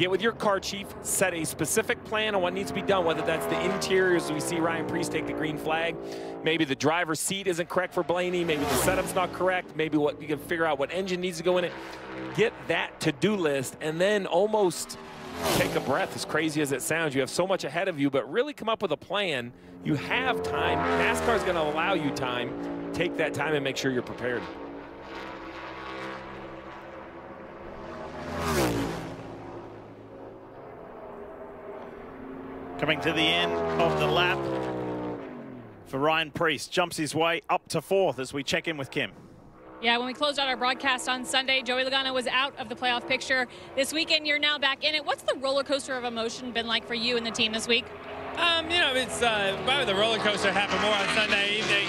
get with your car chief, set a specific plan on what needs to be done, whether that's the interiors, we see Ryan Preece take the green flag, maybe the driver's seat isn't correct for Blaney, maybe the setup's not correct, maybe what you can figure out what engine needs to go in it. Get that to-do list and then almost take a breath, as crazy as it sounds. You have so much ahead of you, but really come up with a plan. You have time. NASCAR is going to allow you time. Take that time and make sure you're prepared. Coming to the end of the lap for Ryan Preece. Jumps his way up to fourth as we check in with Kim. Yeah, when we closed out our broadcast on Sunday, Joey Logano was out of the playoff picture. This weekend, you're now back in it. What's the roller coaster of emotion been like for you and the team this week? Um, you know, it's uh, probably the roller coaster happened more on Sunday evening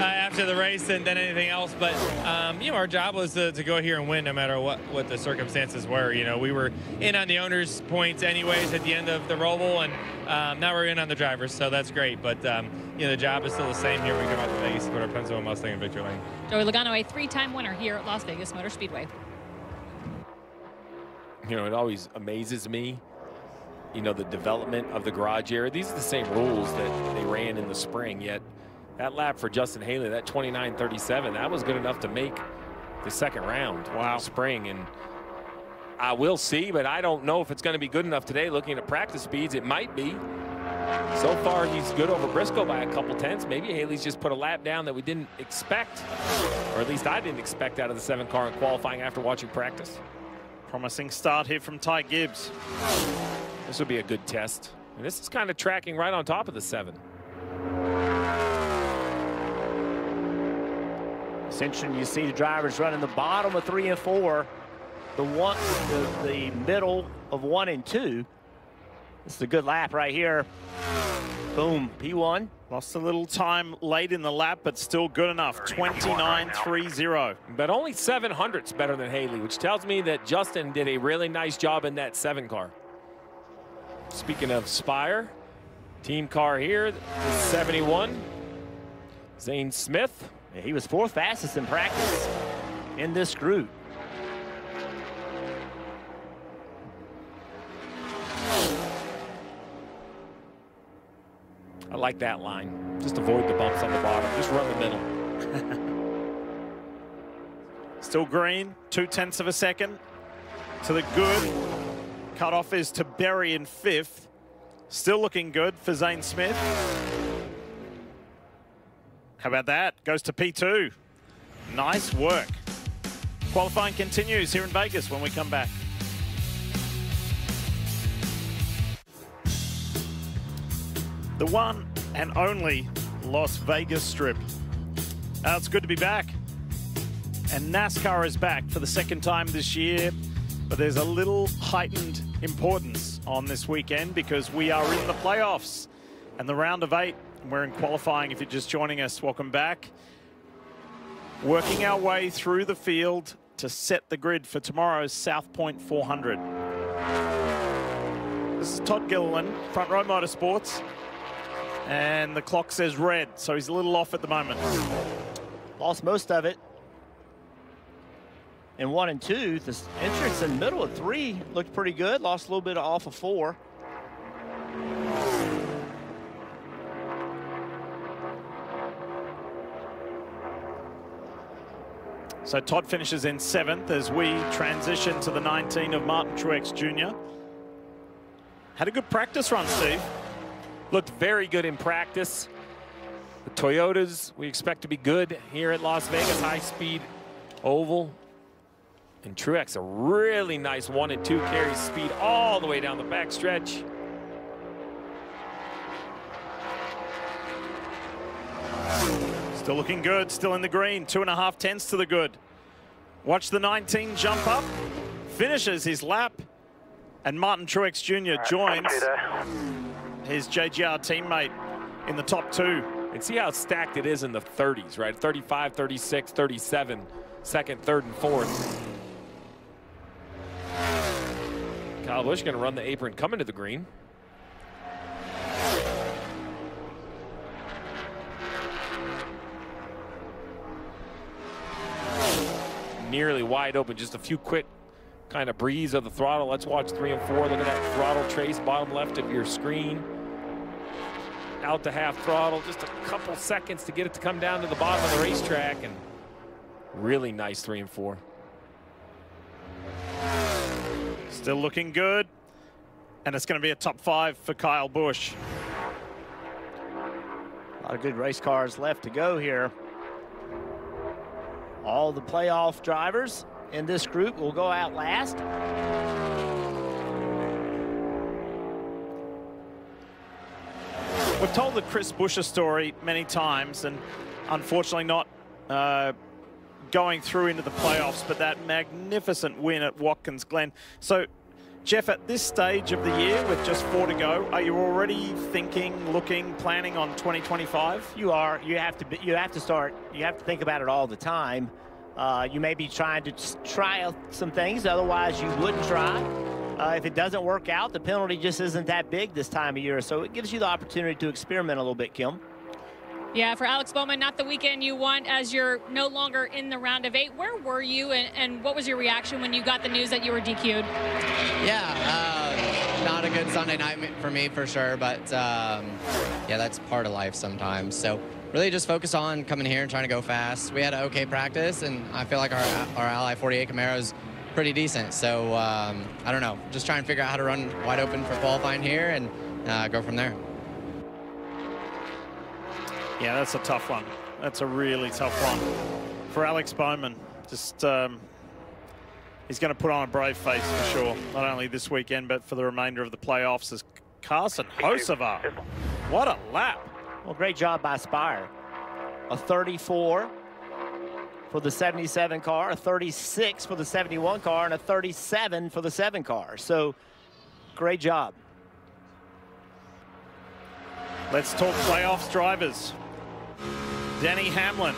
uh, after the race than, than anything else. But um, you know, our job was to, to go here and win, no matter what what the circumstances were. You know, we were in on the owners' points anyways at the end of the Roval, and um, now we're in on the drivers, so that's great. But um, you know, the job is still the same here. We come out to Vegas to put our Pennzoil Mustang in victory lane. Joey Logano, a three-time winner here at Las Vegas Motor Speedway. You know, it always amazes me you know, the development of the garage area. These are the same rules that they ran in the spring, yet that lap for Justin Haley, that 29.37, that was good enough to make the second round. Wow. Spring. And I will see, but I don't know if it's going to be good enough today. Looking at practice speeds, it might be. So far, he's good over Briscoe by a couple tenths. Maybe Haley's just put a lap down that we didn't expect, or at least I didn't expect out of the seven car in qualifying after watching practice. Promising start here from Ty Gibbs. This would be a good test. And this is kind of tracking right on top of the seven. Essentially, you see the drivers running the bottom of three and four, the one, the, the middle of one and two. This is a good lap right here. Boom, P1. Lost a little time late in the lap, but still good enough. 29.30. But only 700s better than Haley, which tells me that Justin did a really nice job in that seven car. Speaking of Spire, team car here, 71. Zane Smith. Yeah, he was fourth fastest in practice in this group. I like that line. Just avoid the bumps on the bottom. Just run the middle. Still green, two tenths of a second to the good. Cutoff is to Berry in fifth. Still looking good for Zane Smith. How about that? Goes to P2. Nice work. Qualifying continues here in Vegas when we come back. The one and only Las Vegas Strip. Uh, it's good to be back. And NASCAR is back for the second time this year. But there's a little heightened importance on this weekend because we are in the playoffs and the round of eight. We're in qualifying. If you're just joining us, welcome back. Working our way through the field to set the grid for tomorrow's South Point 400. This is Todd Gilliland, Front Row Motorsports. And the clock says red, so he's a little off at the moment. Lost most of it in one and two. The entrance in the middle of three looked pretty good. Lost a little bit off of four. So Todd finishes in seventh as we transition to the 19 of Martin Truex Jr. Had a good practice run, Steve. Looked very good in practice. The Toyotas, we expect to be good here at Las Vegas, high-speed oval. And Truex, a really nice one and two carries speed all the way down the backstretch. Still looking good, still in the green. Two and a half tenths to the good. Watch the 19 jump up, finishes his lap, and Martin Truex Jr. joins his JGR teammate in the top two. And see how stacked it is in the 30s, right? 35, 36, 37, second, third, and fourth. Kyle Busch going to run the apron coming to the green. Nearly wide open, just a few quick kind of breeze of the throttle. Let's watch three and four. Look at that throttle trace, bottom left of your screen. Out to half throttle, just a couple seconds to get it to come down to the bottom of the racetrack, and really nice three and four. Still looking good. And it's going to be a top five for Kyle Busch. A lot of good race cars left to go here. All the playoff drivers in this group will go out last. We've told the Chris Buescher story many times and unfortunately not uh, going through into the playoffs, but that magnificent win at Watkins Glen. So, Jeff, at this stage of the year, with just four to go, are you already thinking, looking, planning on 2025? You are. You have to. Be, you have to start. You have to think about it all the time. Uh, you may be trying to try some things, otherwise you wouldn't try. Uh, if it doesn't work out, the penalty just isn't that big this time of year, so it gives you the opportunity to experiment a little bit, Kim. Yeah, for Alex Bowman, not the weekend you want as you're no longer in the round of eight. Where were you, and, and what was your reaction when you got the news that you were DQ'd? Yeah, uh, not a good Sunday night for me for sure, but um, yeah, that's part of life sometimes. So really just focus on coming here and trying to go fast. We had an okay practice, and I feel like our, our Ally 48 Camaro is pretty decent. So um, I don't know, just try and figure out how to run wide open for qualifying here and uh, go from there. Yeah, that's a tough one. That's a really tough one for Alex Bowman. Just um, he's going to put on a brave face for sure, not only this weekend but for the remainder of the playoffs. As Carson Hocevar, what a lap! Well, great job by Spire. A 34 for the 77 car, a 36 for the 71 car, and a 37 for the 7 car. So, great job. Let's talk playoffs drivers. Denny Hamlin.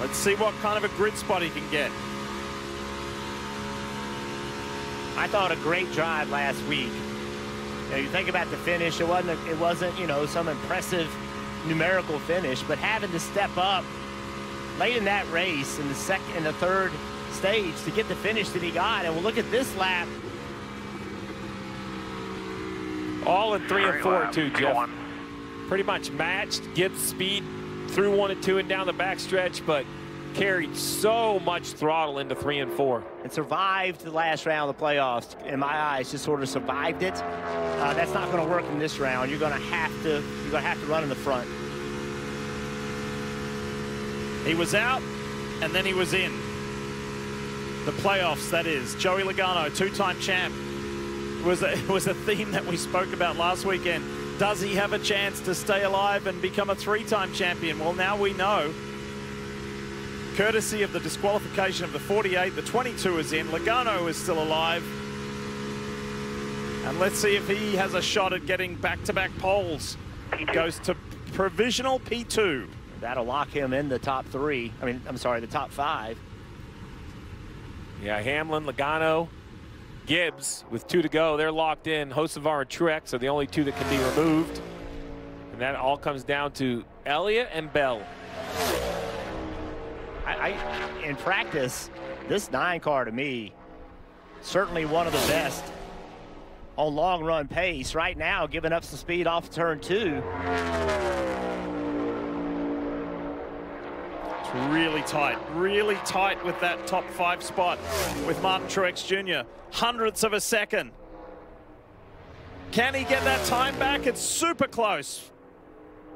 Let's see what kind of a grid spot he can get. I thought a great drive last week. You, know, you think about the finish, it wasn't, it wasn't, you know, some impressive numerical finish, but having to step up late in that race in the second and the third stage to get the finish that he got. And we'll look at this lap. All in three and four, too, Jeff pretty much matched. Gibbs speed through one and two and down the backstretch, but carried so much throttle into three and four. And survived the last round of the playoffs. In my eyes, just sort of survived it. Uh, that's not going to work in this round. You're going to have to you're going to have to run in the front. He was out, and then he was in. The playoffs, that is. Joey Logano, two-time champ. It was, a, it was a theme that we spoke about last weekend. Does he have a chance to stay alive and become a three-time champion? Well, now we know. Courtesy of the disqualification of the 48, the 22 is in. Logano is still alive. And let's see if he has a shot at getting back-to-back -back poles. He goes to provisional P2. That'll lock him in the top three. I mean, I'm sorry, the top five. Yeah, Hamlin, Logano, Gibbs with two to go. They're locked in. Hocevar and Truex are the only two that can be removed. And that all comes down to Elliott and Bell. I, I, in practice, this nine car to me, certainly one of the best on long run pace. Right now, giving up some speed off turn two. Really tight, really tight with that top five spot with Martin Truex Jr. Hundredths of a second. Can he get that time back? It's super close.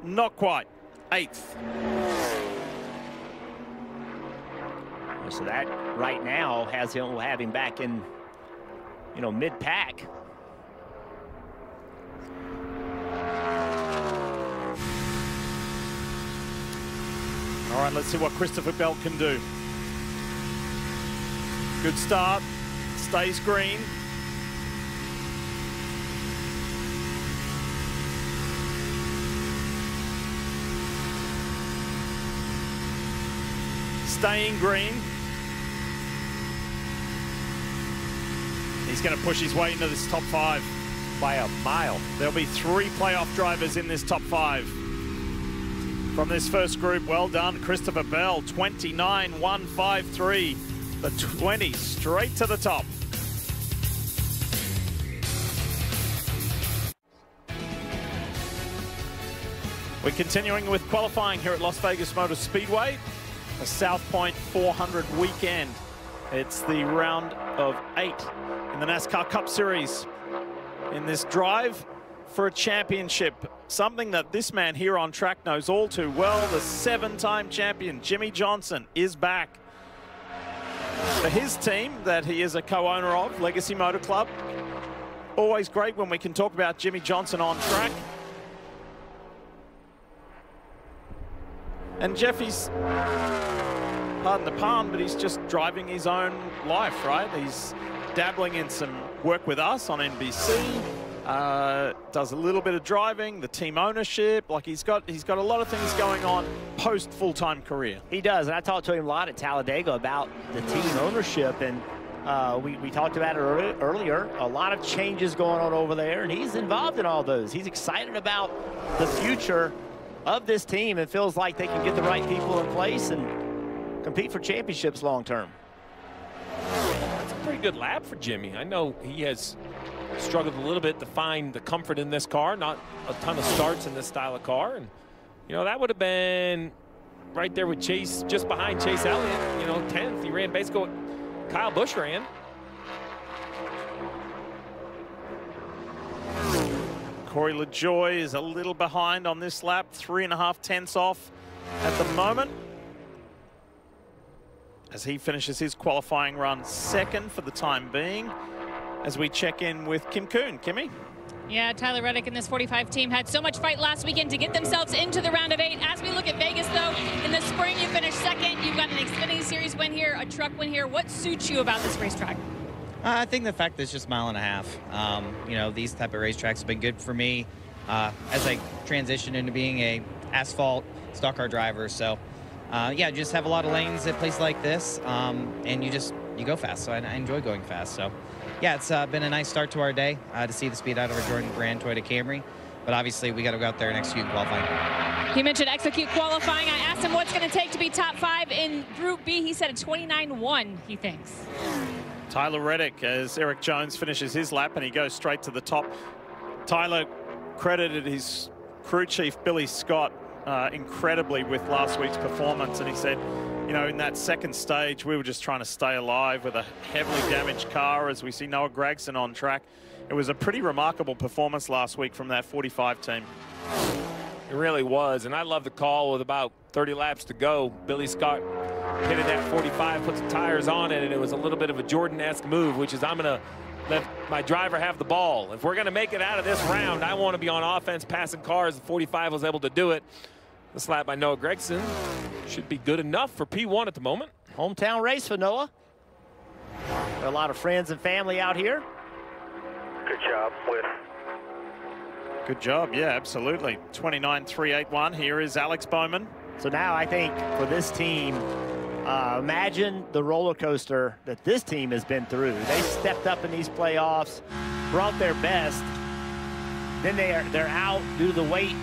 Not quite. Eighth. So that right now has him will have him back in, you know, mid-pack. All right, let's see what Christopher Bell can do. Good start. Stays green. Staying green. He's going to push his way into this top five by a mile. There'll be three playoff drivers in this top five from this first group. Well done, Christopher Bell, 29-153. The 20 straight to the top. We're continuing with qualifying here at Las Vegas Motor Speedway, a South Point 400 weekend. It's the round of eight in the NASCAR Cup Series. In this drive, for a championship, something that this man here on track knows all too well. The seven-time champion, Jimmie Johnson, is back. For his team that he is a co-owner of, Legacy Motor Club. Always great when we can talk about Jimmie Johnson on track. And Jeffy's, pardon the pun, but he's just driving his own life, right? He's dabbling in some work with us on NBC. Uh, does a little bit of driving, the team ownership. Like he's got, he's got a lot of things going on post full-time career. He does, and I talked to him a lot at Talladega about the team ownership, and uh, we, we talked about it early, earlier. A lot of changes going on over there, and he's involved in all those. He's excited about the future of this team and feels like they can get the right people in place and compete for championships long term. That's a pretty good lap for Jimmie. I know he has struggled a little bit to find the comfort in this car. Not a ton of starts in this style of car. And, you know, that would have been right there with Chase, just behind Chase Elliott, you know, 10th. He ran basically Kyle Busch ran. Corey LaJoie is a little behind on this lap, three and a half tenths off at the moment. As he finishes his qualifying run second for the time being, as we check in with Kim Coon. Kimmy? Yeah, Tyler Reddick and this 45 team had so much fight last weekend to get themselves into the round of eight. As we look at Vegas, though, in the spring you finished second. You've got an Xfinity Series win here, a truck win here. What suits you about this racetrack? Uh, I think the fact that it's just a mile and a half. Um, you know, these type of racetracks have been good for me uh, as I transition into being a asphalt stock car driver. So, uh, yeah, just have a lot of lanes at places like this, um, and you just you go fast. So I, I enjoy going fast. So, yeah, it's uh, been a nice start to our day uh, to see the speed out of our Jordan Brand Toyota Camry. But obviously, we got to go out there and execute qualifying. He mentioned execute qualifying. I asked him what's going to take to be top five in Group B. He said a 29-1, he thinks. Tyler Reddick as Erik Jones finishes his lap and he goes straight to the top. Tyler credited his crew chief, Billy Scott, uh, incredibly with last week's performance. And he said, you know, in that second stage, we were just trying to stay alive with a heavily damaged car as we see Noah Gragson on track. It was a pretty remarkable performance last week from that 45 team. It really was, and I love the call with about 30 laps to go. Billy Scott hit it at 45, put the tires on it, and it was a little bit of a Jordan-esque move, which is I'm going to let my driver have the ball. If we're going to make it out of this round, I want to be on offense passing cars. The 45 was able to do it. The lap by Noah Gragson should be good enough for P1 at the moment. Hometown race for Noah. A lot of friends and family out here. Good job, Whit. Good job, yeah, absolutely. 29-381, here is Alex Bowman. So now I think for this team, uh, imagine the roller coaster that this team has been through. They stepped up in these playoffs, brought their best, then they are, they're out due to the weight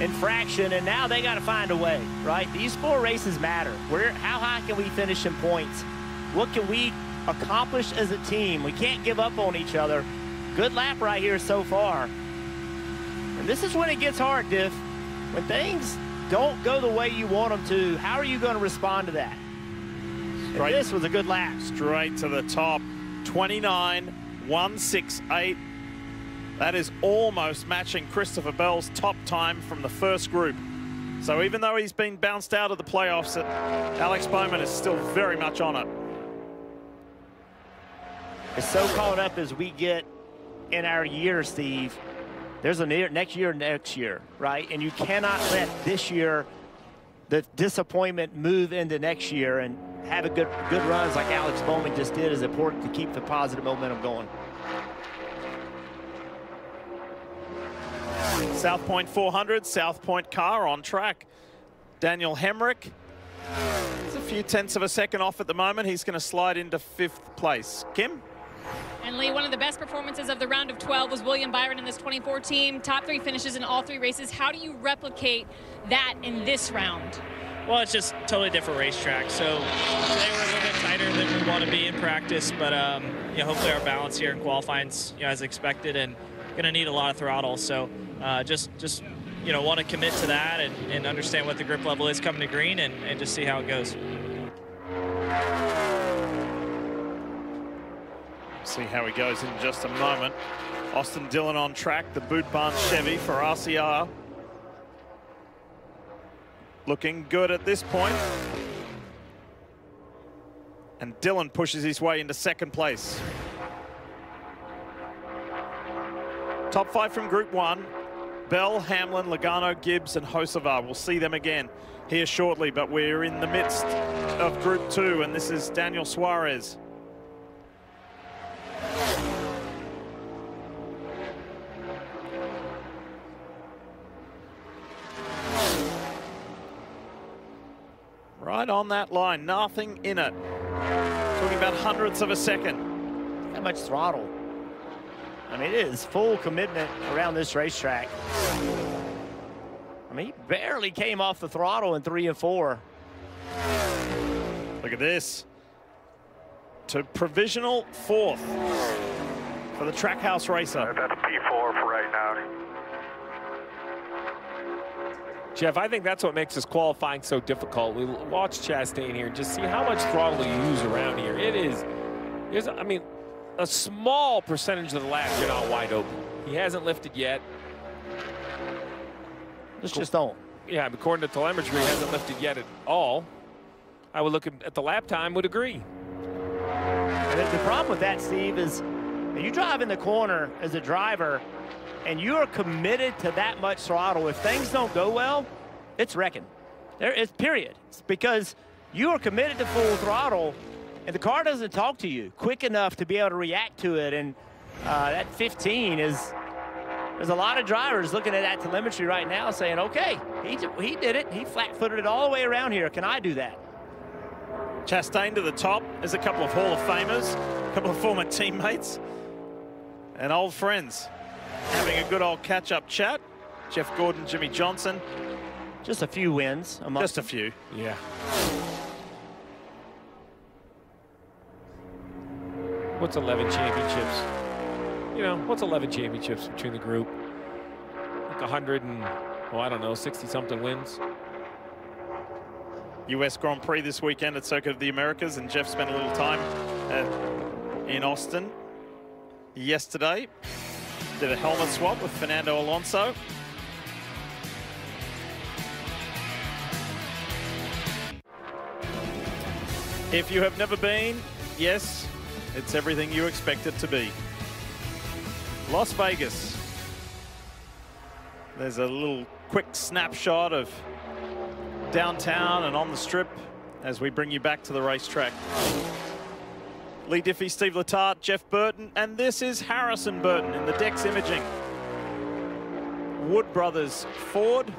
infraction, and now they got to find a way, right? These four races matter. Where, how high can we finish in points? What can we accomplish as a team? We can't give up on each other. Good lap right here so far. And this is when it gets hard, Diff. When things don't go the way you want them to, how are you going to respond to that? Straight, this was a good lap. Straight to the top. 29, 168. That is almost matching Christopher Bell's top time from the first group. So even though he's been bounced out of the playoffs, Alex Bowman is still very much on it. As so caught up as we get in our year, Steve, there's a next year, next year, right? And you cannot let this year, the disappointment move into next year and have a good good runs like Alex Bowman just did is important to keep the positive momentum going. South Point 400, South Point car on track. Daniel Hemric. He's a few tenths of a second off at the moment. He's going to slide into fifth place. Kim? And Lee, one of the best performances of the round of 12 was William Byron in this 24 team. Top three finishes in all three races. How do you replicate that in this round? Well, it's just totally different racetrack. So today we're a little bit tighter than we want to be in practice, but um, you know, hopefully our balance here in qualifying's you know, as expected and going to need a lot of throttle. So uh, just just you know want to commit to that and, and understand what the grip level is coming to green and, and just see how it goes. See how he goes in just a moment. Austin Dillon on track, the Boot Barn Chevy for RCR. Looking good at this point. And Dillon pushes his way into second place. Top five from Group 1. Bell, Hamlin, Logano, Gibbs, and Hocevar. We'll see them again here shortly, but we're in the midst of Group 2, and this is Daniel Suarez. Right on that line, nothing in it. Talking about hundredths of a second. That much throttle. I mean, it is full commitment around this racetrack. I mean, he barely came off the throttle in three and four. Look at this. To provisional fourth for the Trackhouse Racer. That's a P4 for right now. Jeff, I think that's what makes this qualifying so difficult. We watch Chastain here and just see how much throttle you use around here. It is, is I mean, a small percentage of the lap you're not wide open. He hasn't lifted yet. Let's just don't. Yeah, according to telemetry, he hasn't lifted yet at all. I would look at the lap time, would agree. And the problem with that, Steve, is you drive in the corner as a driver and you are committed to that much throttle. If things don't go well, it's wrecking. There is period. It's because you are committed to full throttle and the car doesn't talk to you quick enough to be able to react to it. And uh, that 15 is, there's a lot of drivers looking at that telemetry right now saying, okay, he, he did it. He flat-footed it all the way around here. Can I do that? Chastain to the top. There's a couple of Hall of Famers, a couple of former teammates, and old friends having a good old catch-up chat. Jeff Gordon, Jimmie Johnson. Just a few wins. Just a few. Yeah. What's 11 championships? You know, what's 11 championships between the group? Like 100 and, oh, I don't know, 60-something wins. US Grand Prix this weekend at Circuit of the Americas, and Jeff spent a little time at, in Austin yesterday. Did a helmet swap with Fernando Alonso. If you have never been, yes, it's everything you expect it to be. Las Vegas. There's a little quick snapshot of downtown and on the strip as we bring you back to the racetrack. Lee Diffey, Steve Letarte, Jeff Burton, and this is Harrison Burton in the Dex Imaging. Wood Brothers Ford.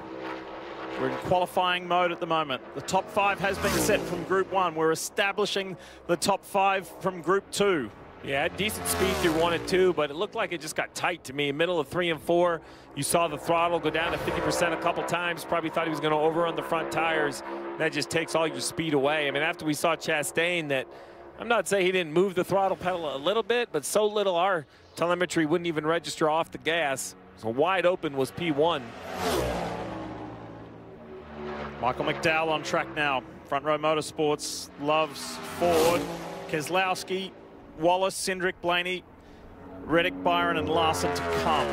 We're in qualifying mode at the moment. The top five has been set from Group 1. We're establishing the top five from Group 2. Yeah, decent speed through one and two, but it looked like it just got tight to me. Middle of three and four, you saw the throttle go down to 50% a couple times. Probably thought he was going to overrun the front tires. That just takes all your speed away. I mean, after we saw Chastain, that I'm not saying he didn't move the throttle pedal a little bit, but so little our telemetry wouldn't even register off the gas. So wide open was P1. Michael McDowell on track now. Front Row Motorsports loves Ford. Keselowski, Wallace, Cindric, Blaney, Reddick, Byron, and Larson to come.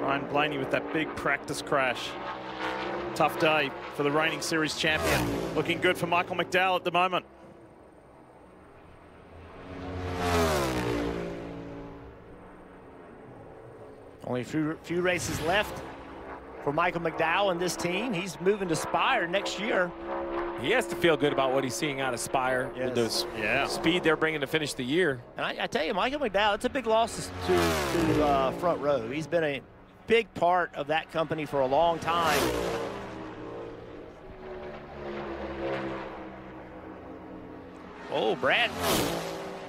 Ryan Blaney with that big practice crash. Tough day for the reigning series champion. Looking good for Michael McDowell at the moment. Only a few, few races left for Michael McDowell and this team. He's moving to Spire next year. He has to feel good about what he's seeing out of Spire Yes. with the yeah. speed they're bringing to finish the year. And I, I tell you, Michael McDowell, it's a big loss to, to uh, Front Row. He's been a big part of that company for a long time. Oh, Brad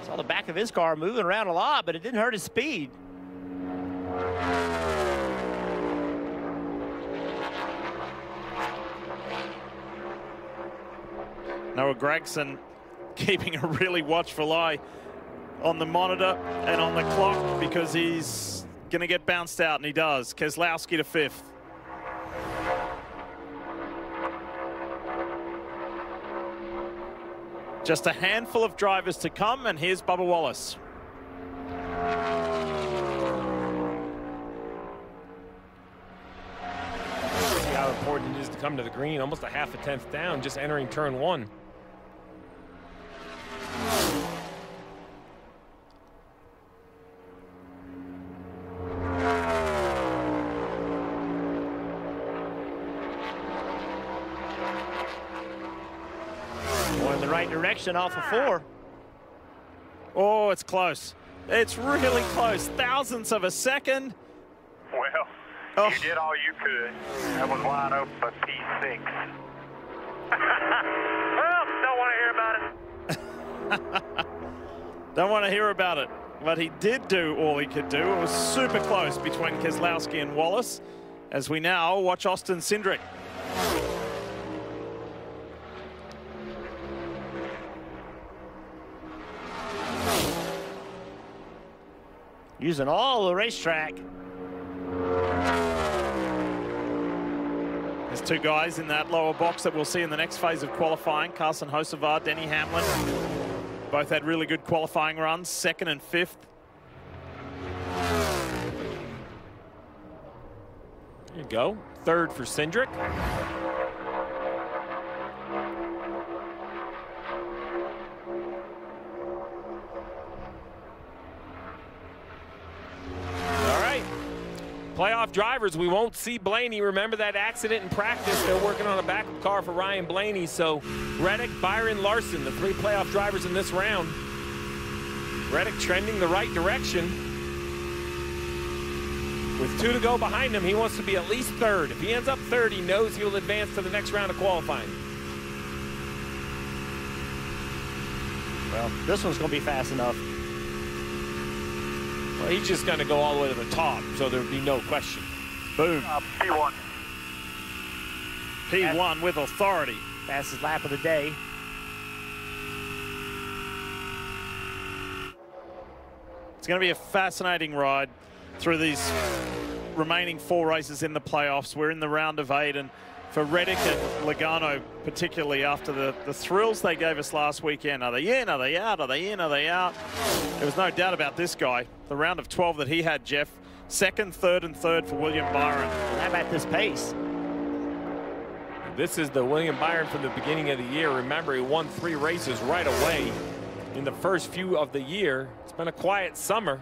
saw the back of his car moving around a lot, but it didn't hurt his speed. Noah Gragson keeping a really watchful eye on the monitor and on the clock because he's going to get bounced out, and he does. Keselowski to fifth. Just a handful of drivers to come, and here's Bubba Wallace. How important it is to come to the green, almost a half a tenth down, just entering turn one right direction off of four. Oh, it's close. It's really close. Thousandths of a second. Well, oh. you did all you could. That was wide open, but P6. well, don't want to hear about it Don't want to hear about it. But he did do all he could do. It was super close between Keselowski and Wallace. As we now watch Austin Cindric. Using all the racetrack. There's two guys in that lower box that we'll see in the next phase of qualifying. Carson Hocevar, Denny Hamlin. Both had really good qualifying runs, second and fifth. There you go. Third for Cindric. All right. Playoff drivers, we won't see Blaney. Remember that accident in practice. They're working on a backup car for Ryan Blaney. So Reddick, Byron, Larson, the three playoff drivers in this round. Reddick trending the right direction. With two to go behind him, he wants to be at least third. If he ends up third, he knows he will advance to the next round of qualifying. Well, this one's going to be fast enough. Well, he's just going to go all the way to the top, so there'd be no question. Boom. Uh, P1. P1 with authority. Fastest lap of the day. It's going to be a fascinating ride through these remaining four races in the playoffs. We're in the round of eight, and for Reddick and Logano, particularly after the, the thrills they gave us last weekend, are they in, are they out, are they in, are they out? There was no doubt about this guy. The round of 12 that he had, Jeff, second, third, and third for William Byron. How about this pace? This is the William Byron from the beginning of the year. Remember, he won three races right away in the first few of the year. It's been a quiet summer.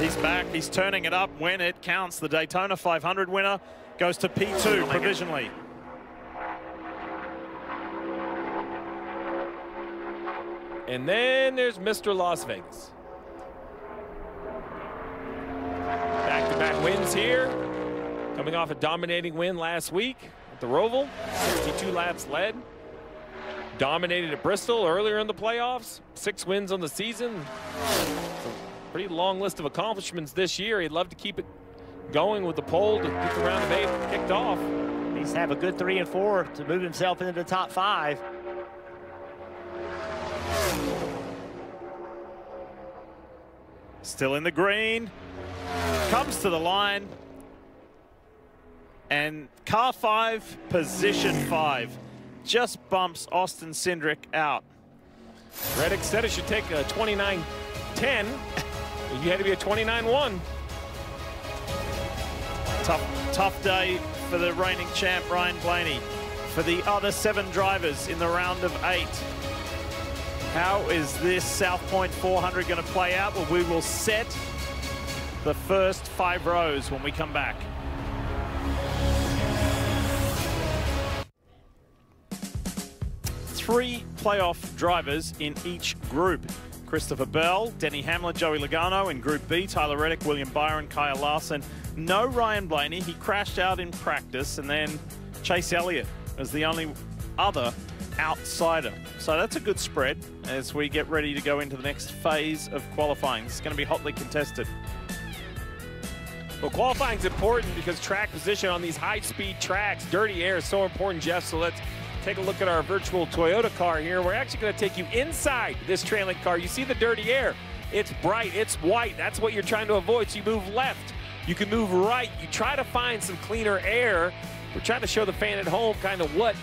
He's back. He's turning it up when it counts. The Daytona 500 winner goes to P2 provisionally. And then there's Mr. Las Vegas. Back-to-back wins here. Coming off a dominating win last week at the Roval. 62 laps led. Dominated at Bristol earlier in the playoffs. Six wins on the season. Pretty long list of accomplishments this year. He'd love to keep it going with the pole to get the round of eight kicked off. Needs to have a good three and four to move himself into the top five. Still in the green. Comes to the line. And car five, position five. Just bumps Austin Cindric out. Reddick said it should take a 29-10. You had to be a 29-1. Tough, tough day for the reigning champ, Ryan Blaney. For the other seven drivers in the round of eight. How is this South Point 400 going to play out? Well, we will set the first five rows when we come back. Three playoff drivers in each group. Christopher Bell, Denny Hamlin, Joey Logano in Group B, Tyler Reddick, William Byron, Kyle Larson. No Ryan Blaney. He crashed out in practice, and then Chase Elliott as the only other outsider. So that's a good spread as we get ready to go into the next phase of qualifying. It's going to be hotly contested. Well, qualifying is important because track position on these high-speed tracks, dirty air is so important, Jeff. So let's take a look at our virtual Toyota car here. We're actually going to take you inside this trailing car. You see the dirty air. It's bright. It's white. That's what you're trying to avoid. So you move left. You can move right. You try to find some cleaner air. We're trying to show the fan at home kind of what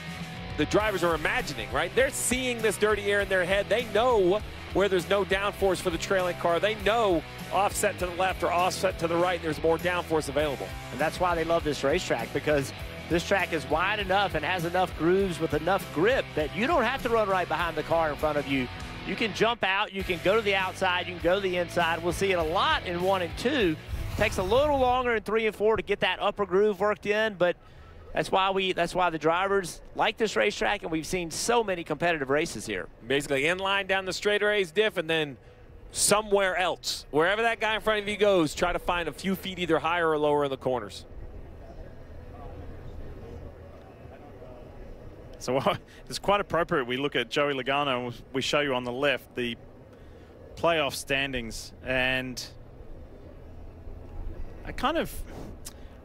the drivers are imagining, right? They're seeing this dirty air in their head. They know where there's no downforce for the trailing car. They know offset to the left or offset to the right, there's more downforce available. And that's why they love this racetrack because this track is wide enough and has enough grooves with enough grip that you don't have to run right behind the car in front of you. You can jump out, you can go to the outside, you can go to the inside. We'll see it a lot in one and two. Takes a little longer in three and four to get that upper groove worked in, but That's why we. That's why the drivers like this racetrack, and we've seen so many competitive races here. Basically, in line down the straight diff, and then somewhere else, wherever that guy in front of you goes, try to find a few feet either higher or lower in the corners. So it's quite appropriate. We look at Joey Logano, we show you on the left the playoff standings, and I kind of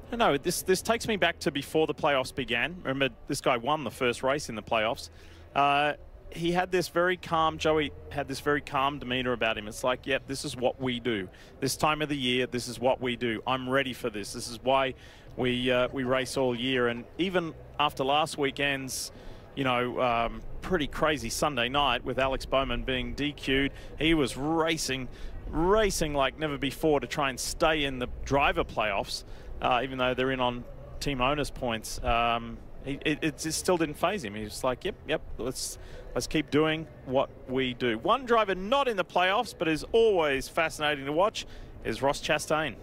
I don't know. This this takes me back to before the playoffs began. Remember, this guy won the first race in the playoffs. Uh, he had this very calm. Joey had this very calm demeanor about him. It's like, yep, this is what we do. This time of the year, this is what we do. I'm ready for this. This is why we uh, we race all year. And even after last weekend's, you know, um, pretty crazy Sunday night with Alex Bowman being DQ'd, he was racing, racing like never before to try and stay in the driver playoffs, uh, even though they're in on team owners points. Um, it, it, it, just still didn't phase him. He was like, yep, yep, let's let's keep doing what we do. One driver not in the playoffs, but is always fascinating to watch, is Ross Chastain.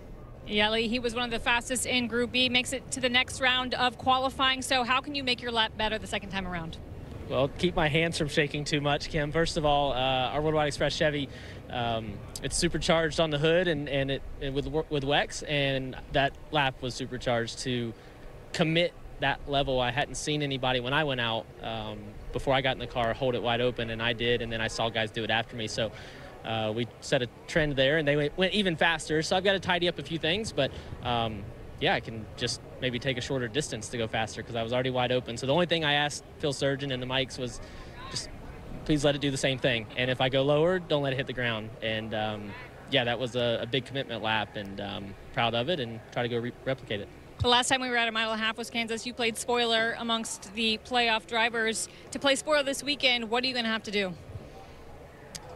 Yeah, Lee, he was one of the fastest in Group B, makes it to the next round of qualifying. So how can you make your lap better the second time around? Well, keep my hands from shaking too much, Kim. First of all, uh, our Worldwide Express Chevy, um, it's supercharged on the hood and, and it and with with WEX, and that lap was supercharged to commit that level. I hadn't seen anybody when I went out um, before I got in the car hold it wide open, and I did, and then I saw guys do it after me. So uh, we set a trend there, and they went, went, even faster. So I've got to tidy up a few things, but um, yeah, I can just maybe take a shorter distance to go faster because I was already wide open. So the only thing I asked Phil Surgen and the mics was just please let it do the same thing. And if I go lower, don't let it hit the ground. And um, yeah, that was a, a, big commitment lap, and um, proud of it, and try to go re replicate it. The last time we were at a mile and a half was Kansas. You played spoiler amongst the playoff drivers. To play spoiler this weekend, what are you going to have to do?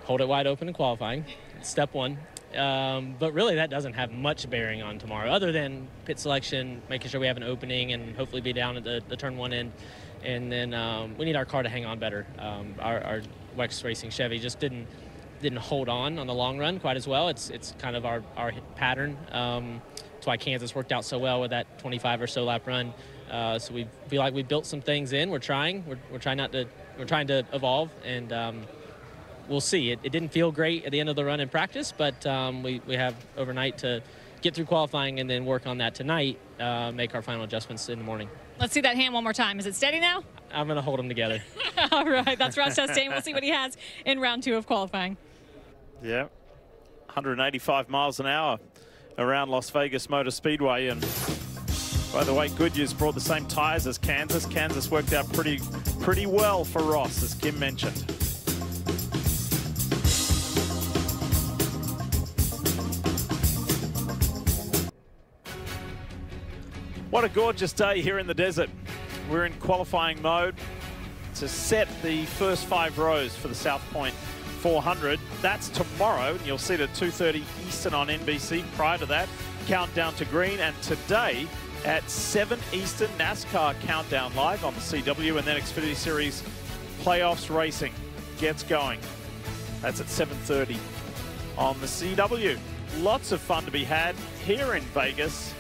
hold it wide open in qualifying. Step one. Um, but really, that doesn't have much bearing on tomorrow, other than pit selection, making sure we have an opening, and hopefully be down at the, the turn one end. And then um, we need our car to hang on better. Um, our, our Wex Racing Chevy just didn't didn't hold on on the long run quite as well. It's it's kind of our our pattern. Um, that's why Kansas worked out so well with that 25 or so lap run. Uh, so we feel like we built some things in. We're trying. We're, we're trying not to. We're trying to evolve and um, we'll see. It, it, didn't feel great at the end of the run in practice, but um, we, we have overnight to get through qualifying and then work on that tonight, uh, make our final adjustments in the morning. Let's see that hand one more time. Is it steady now? I'm going to hold them together. All right, that's Ross Chastain. We'll see what he has in round two of qualifying. Yeah, 185 miles an hour around Las Vegas Motor Speedway. And by the way, Goodyear's brought the same tires as Kansas. Kansas worked out pretty, pretty well for Ross, as Kim mentioned. What a gorgeous day here in the desert. We're in qualifying mode to set the first five rows for the South Point 400. That's tomorrow, and you'll see it at 2.30 Eastern on NBC. Prior to that, countdown to green, and today at 7 Eastern, NASCAR Countdown Live on the CW, and then Xfinity Series Playoffs Racing gets going. That's at 7.30 on the CW. Lots of fun to be had here in Vegas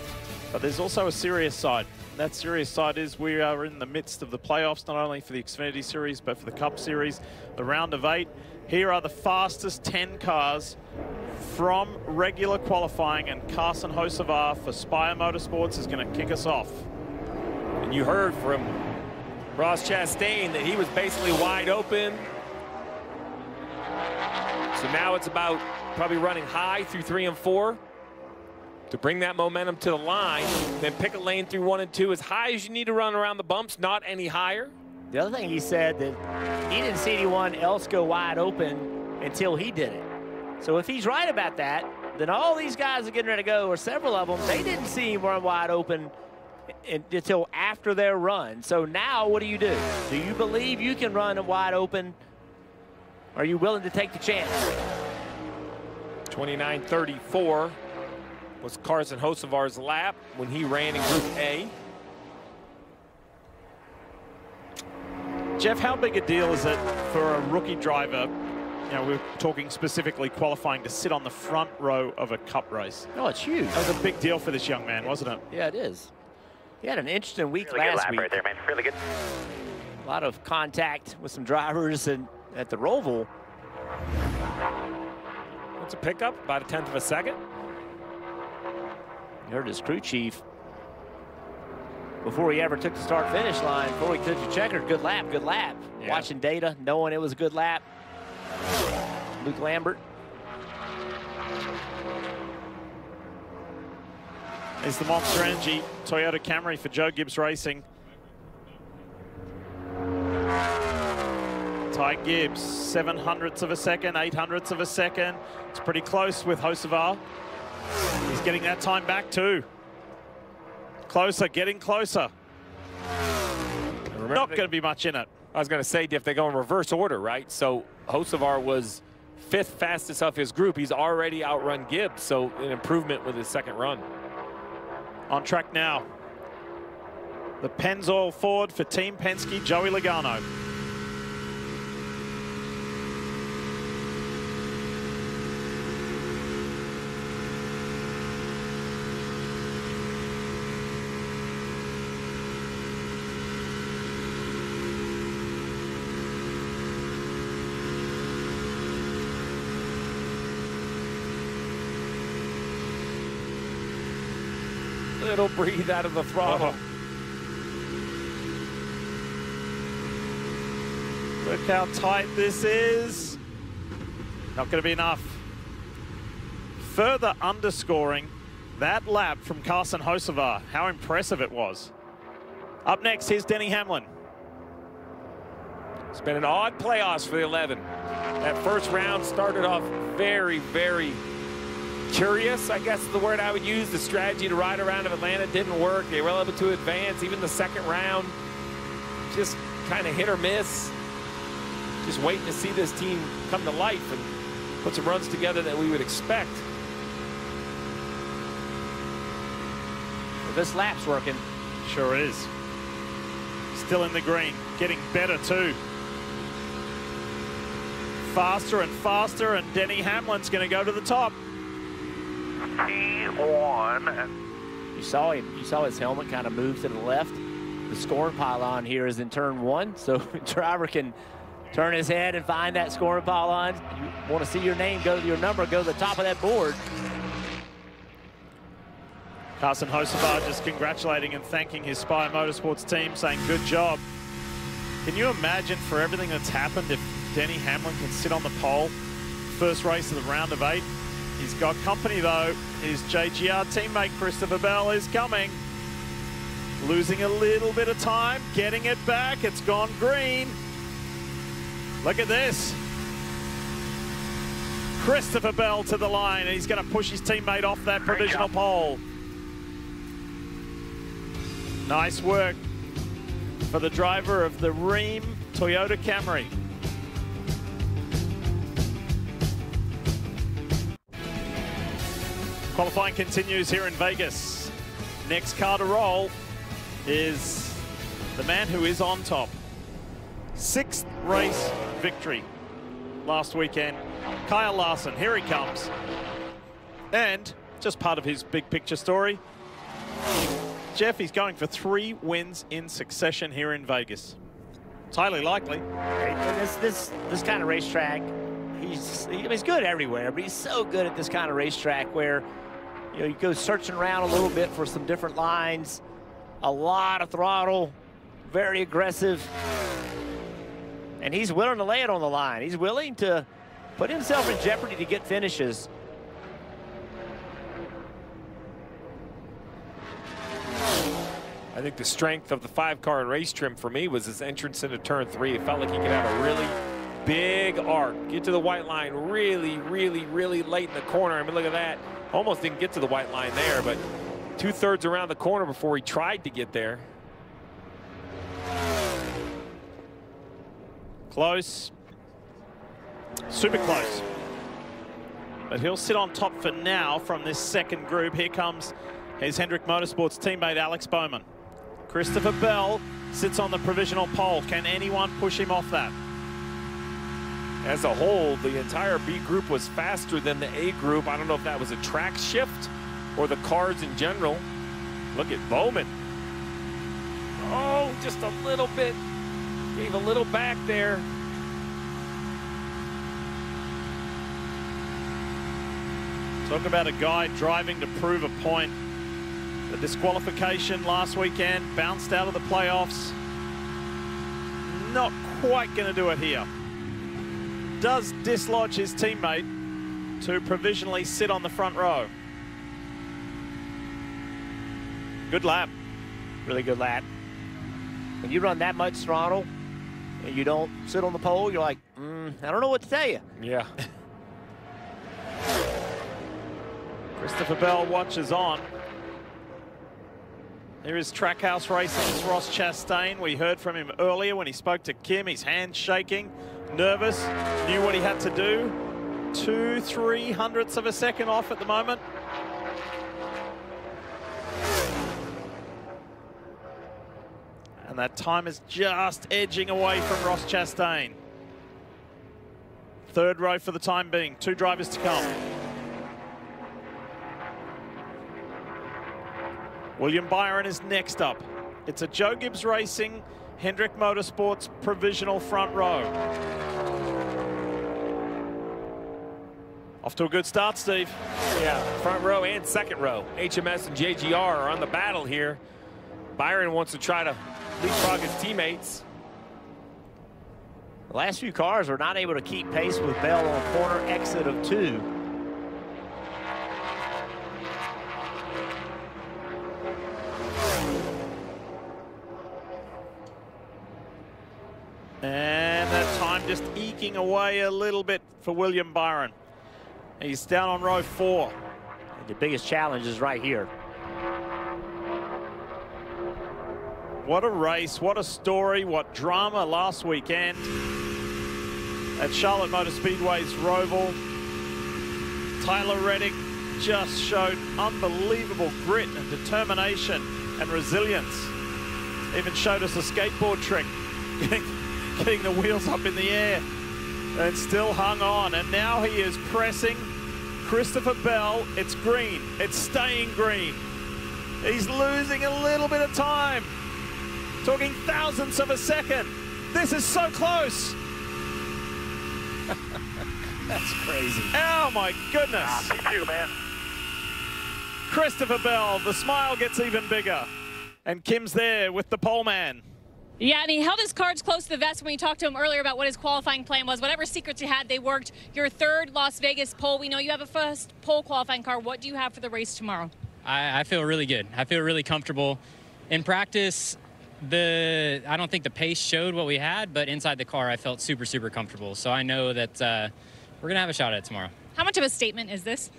but there's also a serious side. That serious side is we are in the midst of the playoffs, not only for the Xfinity Series, but for the Cup Series, the round of eight. Here are the fastest 10 cars from regular qualifying, and Carson Hocevar for Spire Motorsports is going to kick us off. And you heard from Ross Chastain that he was basically wide open. So now it's about probably running high through three and four to bring that momentum to the line. Then pick a lane through one and two as high as you need to run around the bumps, not any higher. The other thing he said that he didn't see anyone else go wide open until he did it. So if he's right about that, then all these guys are getting ready to go, or several of them, they didn't see him run wide open until after their run. So now what do you do? Do you believe you can run a wide open? Are you willing to take the chance? 29-34 was Carson Hocevar's lap when he ran in Group A. Jeff, how big a deal is it for a rookie driver? You know, we're talking specifically qualifying to sit on the front row of a cup race. Oh, it's huge. That was a big deal for this young man, wasn't it? Yeah, it is. He had an interesting week Really good last lap week. right there, man. Really good. A lot of contact with some drivers and at the Roval. It's a pickup, about a tenth of a second. You heard his crew chief before he ever took the start finish line, before he took the checker, good lap, good lap. Yeah. Watching data, knowing it was a good lap. Luke Lambert. is the Monster Energy Toyota Camry for Joe Gibbs Racing. Ty Gibbs, seven hundredths of a second, eight hundredths of a second. It's pretty close with Hocevar. He's getting that time back too. Closer, getting closer. Not going to be much in it. I was going to say, if they go in reverse order, right? So Hocevar was fifth fastest of his group. He's already outrun Gibbs, so an improvement with his second run. On track now. The Pennzoil Ford for Team Penske, Joey Logano. Little breathe out of the throttle. Look how tight this is. Not going to be enough. Further underscoring that lap from Carson Hocevar, how impressive it was. Up next, here's Denny Hamlin. It's been an odd playoffs for the 11. That first round started off very, very curious, I guess is the word I would use. The strategy to ride around of Atlanta didn't work. They were able to advance. Even the second round, just kind of hit or miss. Just waiting to see this team come to life and put some runs together that we would expect. Well, this lap's working. Sure is. Still in the green, getting better too. Faster and faster, and Denny Hamlin's going to go to the top. P1. You saw him. You saw his helmet kind of move to the left. The scoring pylon here is in turn one, so driver can turn his head and find that scoring pylon. You want to see your name, go to your number, go to the top of that board. Carson Hocevar just congratulating and thanking his Spire Motorsports team, saying good job. Can you imagine for everything that's happened if Denny Hamlin can sit on the pole, first race of the round of eight? He's got company though. His JGR teammate Christopher Bell is coming. Losing a little bit of time, getting it back. It's gone green. Look at this. Christopher Bell to the line, and he's going to push his teammate off that provisional pole. Nice work for the driver of the Rheem Toyota Camry. Qualifying continues here in Vegas. Next car to roll is the man who is on top. Sixth race victory last weekend. Kyle Larson, here he comes. And just part of his big picture story, Jeff, he's going for three wins in succession here in Vegas. It's highly likely. This this this kind of racetrack, he's he's good everywhere, but he's so good at this kind of racetrack where you know you go searching around a little bit for some different lines, a lot of throttle, very aggressive, and he's willing to lay it on the line. He's willing to put himself in jeopardy to get finishes. I think the strength of the five car race trim for me was his entrance into turn three. It felt like he could have a really big arc, get to the white line really, really, really late in the corner. I mean, look at that. Almost didn't get to the white line there, but two thirds around the corner before he tried to get there. Close. Super close. But he'll sit on top for now from this second group. Here comes his Hendrick Motorsports teammate Alex Bowman. Christopher Bell sits on the provisional pole. Can anyone push him off that? As a whole, the entire B group was faster than the A group. I don't know if that was a track shift or the cars in general. Look at Bowman. Oh, just a little bit. Gave a little back there. Talk about a guy driving to prove a point. The disqualification last weekend, bounced out of the playoffs. Not quite going to do it here. Does dislodge his teammate to provisionally sit on the front row. Good lap. Really good lap. When you run that much throttle and you don't sit on the pole, you're like, mm, I don't know what to tell you. Yeah. Christopher Bell watches on. There is Trackhouse Racing's Ross Chastain. We heard from him earlier when he spoke to Kim. His hand shaking, nervous, knew what he had to do. Two, three hundredths of a second off at the moment. And that time is just edging away from Ross Chastain. Third row for the time being. Two drivers to come. William Byron is next up. It's a Joe Gibbs Racing, Hendrick Motorsports provisional front row. Off to a good start, Steve. Yeah, front row and second row. HMS and JGR are on the battle here. Byron wants to try to leapfrog his teammates. The last few cars are not able to keep pace with Bell on corner exit of two. And that time just eking away a little bit for William Byron. He's down on row four. The biggest challenge is right here. What a race, what a story, what drama last weekend at Charlotte Motor Speedway's Roval. Tyler Reddick just showed unbelievable grit and determination and resilience. Even showed us a skateboard trick, getting the wheels up in the air and still hung on. And now he is pressing Christopher Bell. It's green, it's staying green. He's losing a little bit of time. Talking thousandths of a second. This is so close. That's crazy. Oh my goodness. Ah, me too, man. Christopher Bell, the smile gets even bigger. And Kim's there with the pole man. Yeah, and he held his cards close to the vest when we talked to him earlier about what his qualifying plan was. Whatever secrets you had, they worked. Your third Las Vegas pole. We know you have a first pole qualifying car. What do you have for the race tomorrow? I, I feel really good. I feel really comfortable. In practice, the I don't think the pace showed what we had, but inside the car, I felt super, super comfortable. So I know that uh, we're gonna have a shot at it tomorrow. How much of a statement is this?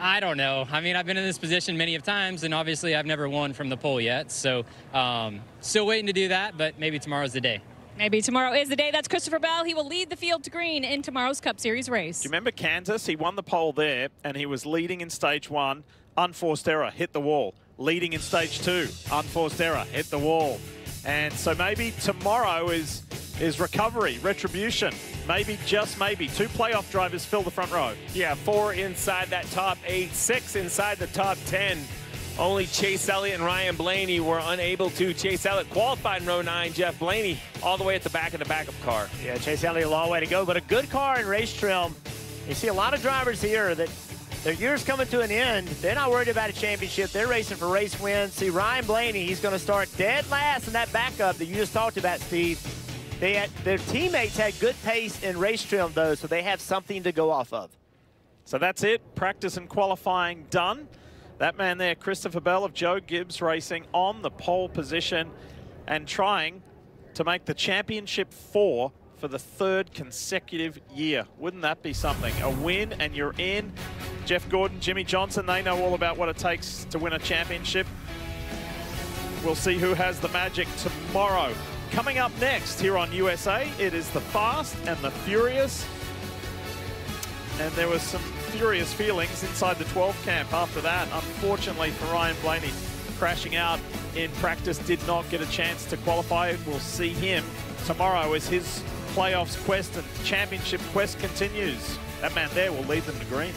I don't know. I mean, I've been in this position many of times, and obviously, I've never won from the pole yet. So, um, still waiting to do that, but maybe tomorrow's the day. Maybe tomorrow is the day. That's Christopher Bell. He will lead the field to green in tomorrow's Cup Series race. Do you remember Kansas? He won the pole there, and he was leading in stage one. Unforced error, hit the wall. Leading in stage two, unforced error, hit the wall. And so maybe tomorrow is is recovery, retribution. Maybe, just maybe, two playoff drivers fill the front row. Yeah, four inside that top eight, six inside the top 10. Only Chase Elliott and Ryan Blaney were unable to. Chase Elliott qualified in row nine. Jeff Blaney all the way at the back of the backup car. Yeah, Chase Elliott a long way to go, but a good car in race trim. You see a lot of drivers here that their year's coming to an end. They're not worried about a championship. They're racing for race wins. See, Ryan Blaney, he's going to start dead last in that backup that you just talked about, Steve. They had, their teammates had good pace in race trim, though, so they have something to go off of. So that's it. Practice and qualifying done. That man there, Christopher Bell of Joe Gibbs Racing, on the pole position and trying to make the championship four for the third consecutive year. Wouldn't that be something? A win and you're in. Jeff Gordon, Jimmie Johnson, they know all about what it takes to win a championship. We'll see who has the magic tomorrow. Coming up next here on USA, it is the Fast and the Furious. And there was some furious feelings inside the 12 camp after that. Unfortunately for Ryan Blaney, crashing out in practice, did not get a chance to qualify. We'll see him tomorrow as his playoffs quest and championship quest continues. That man there will lead them to green.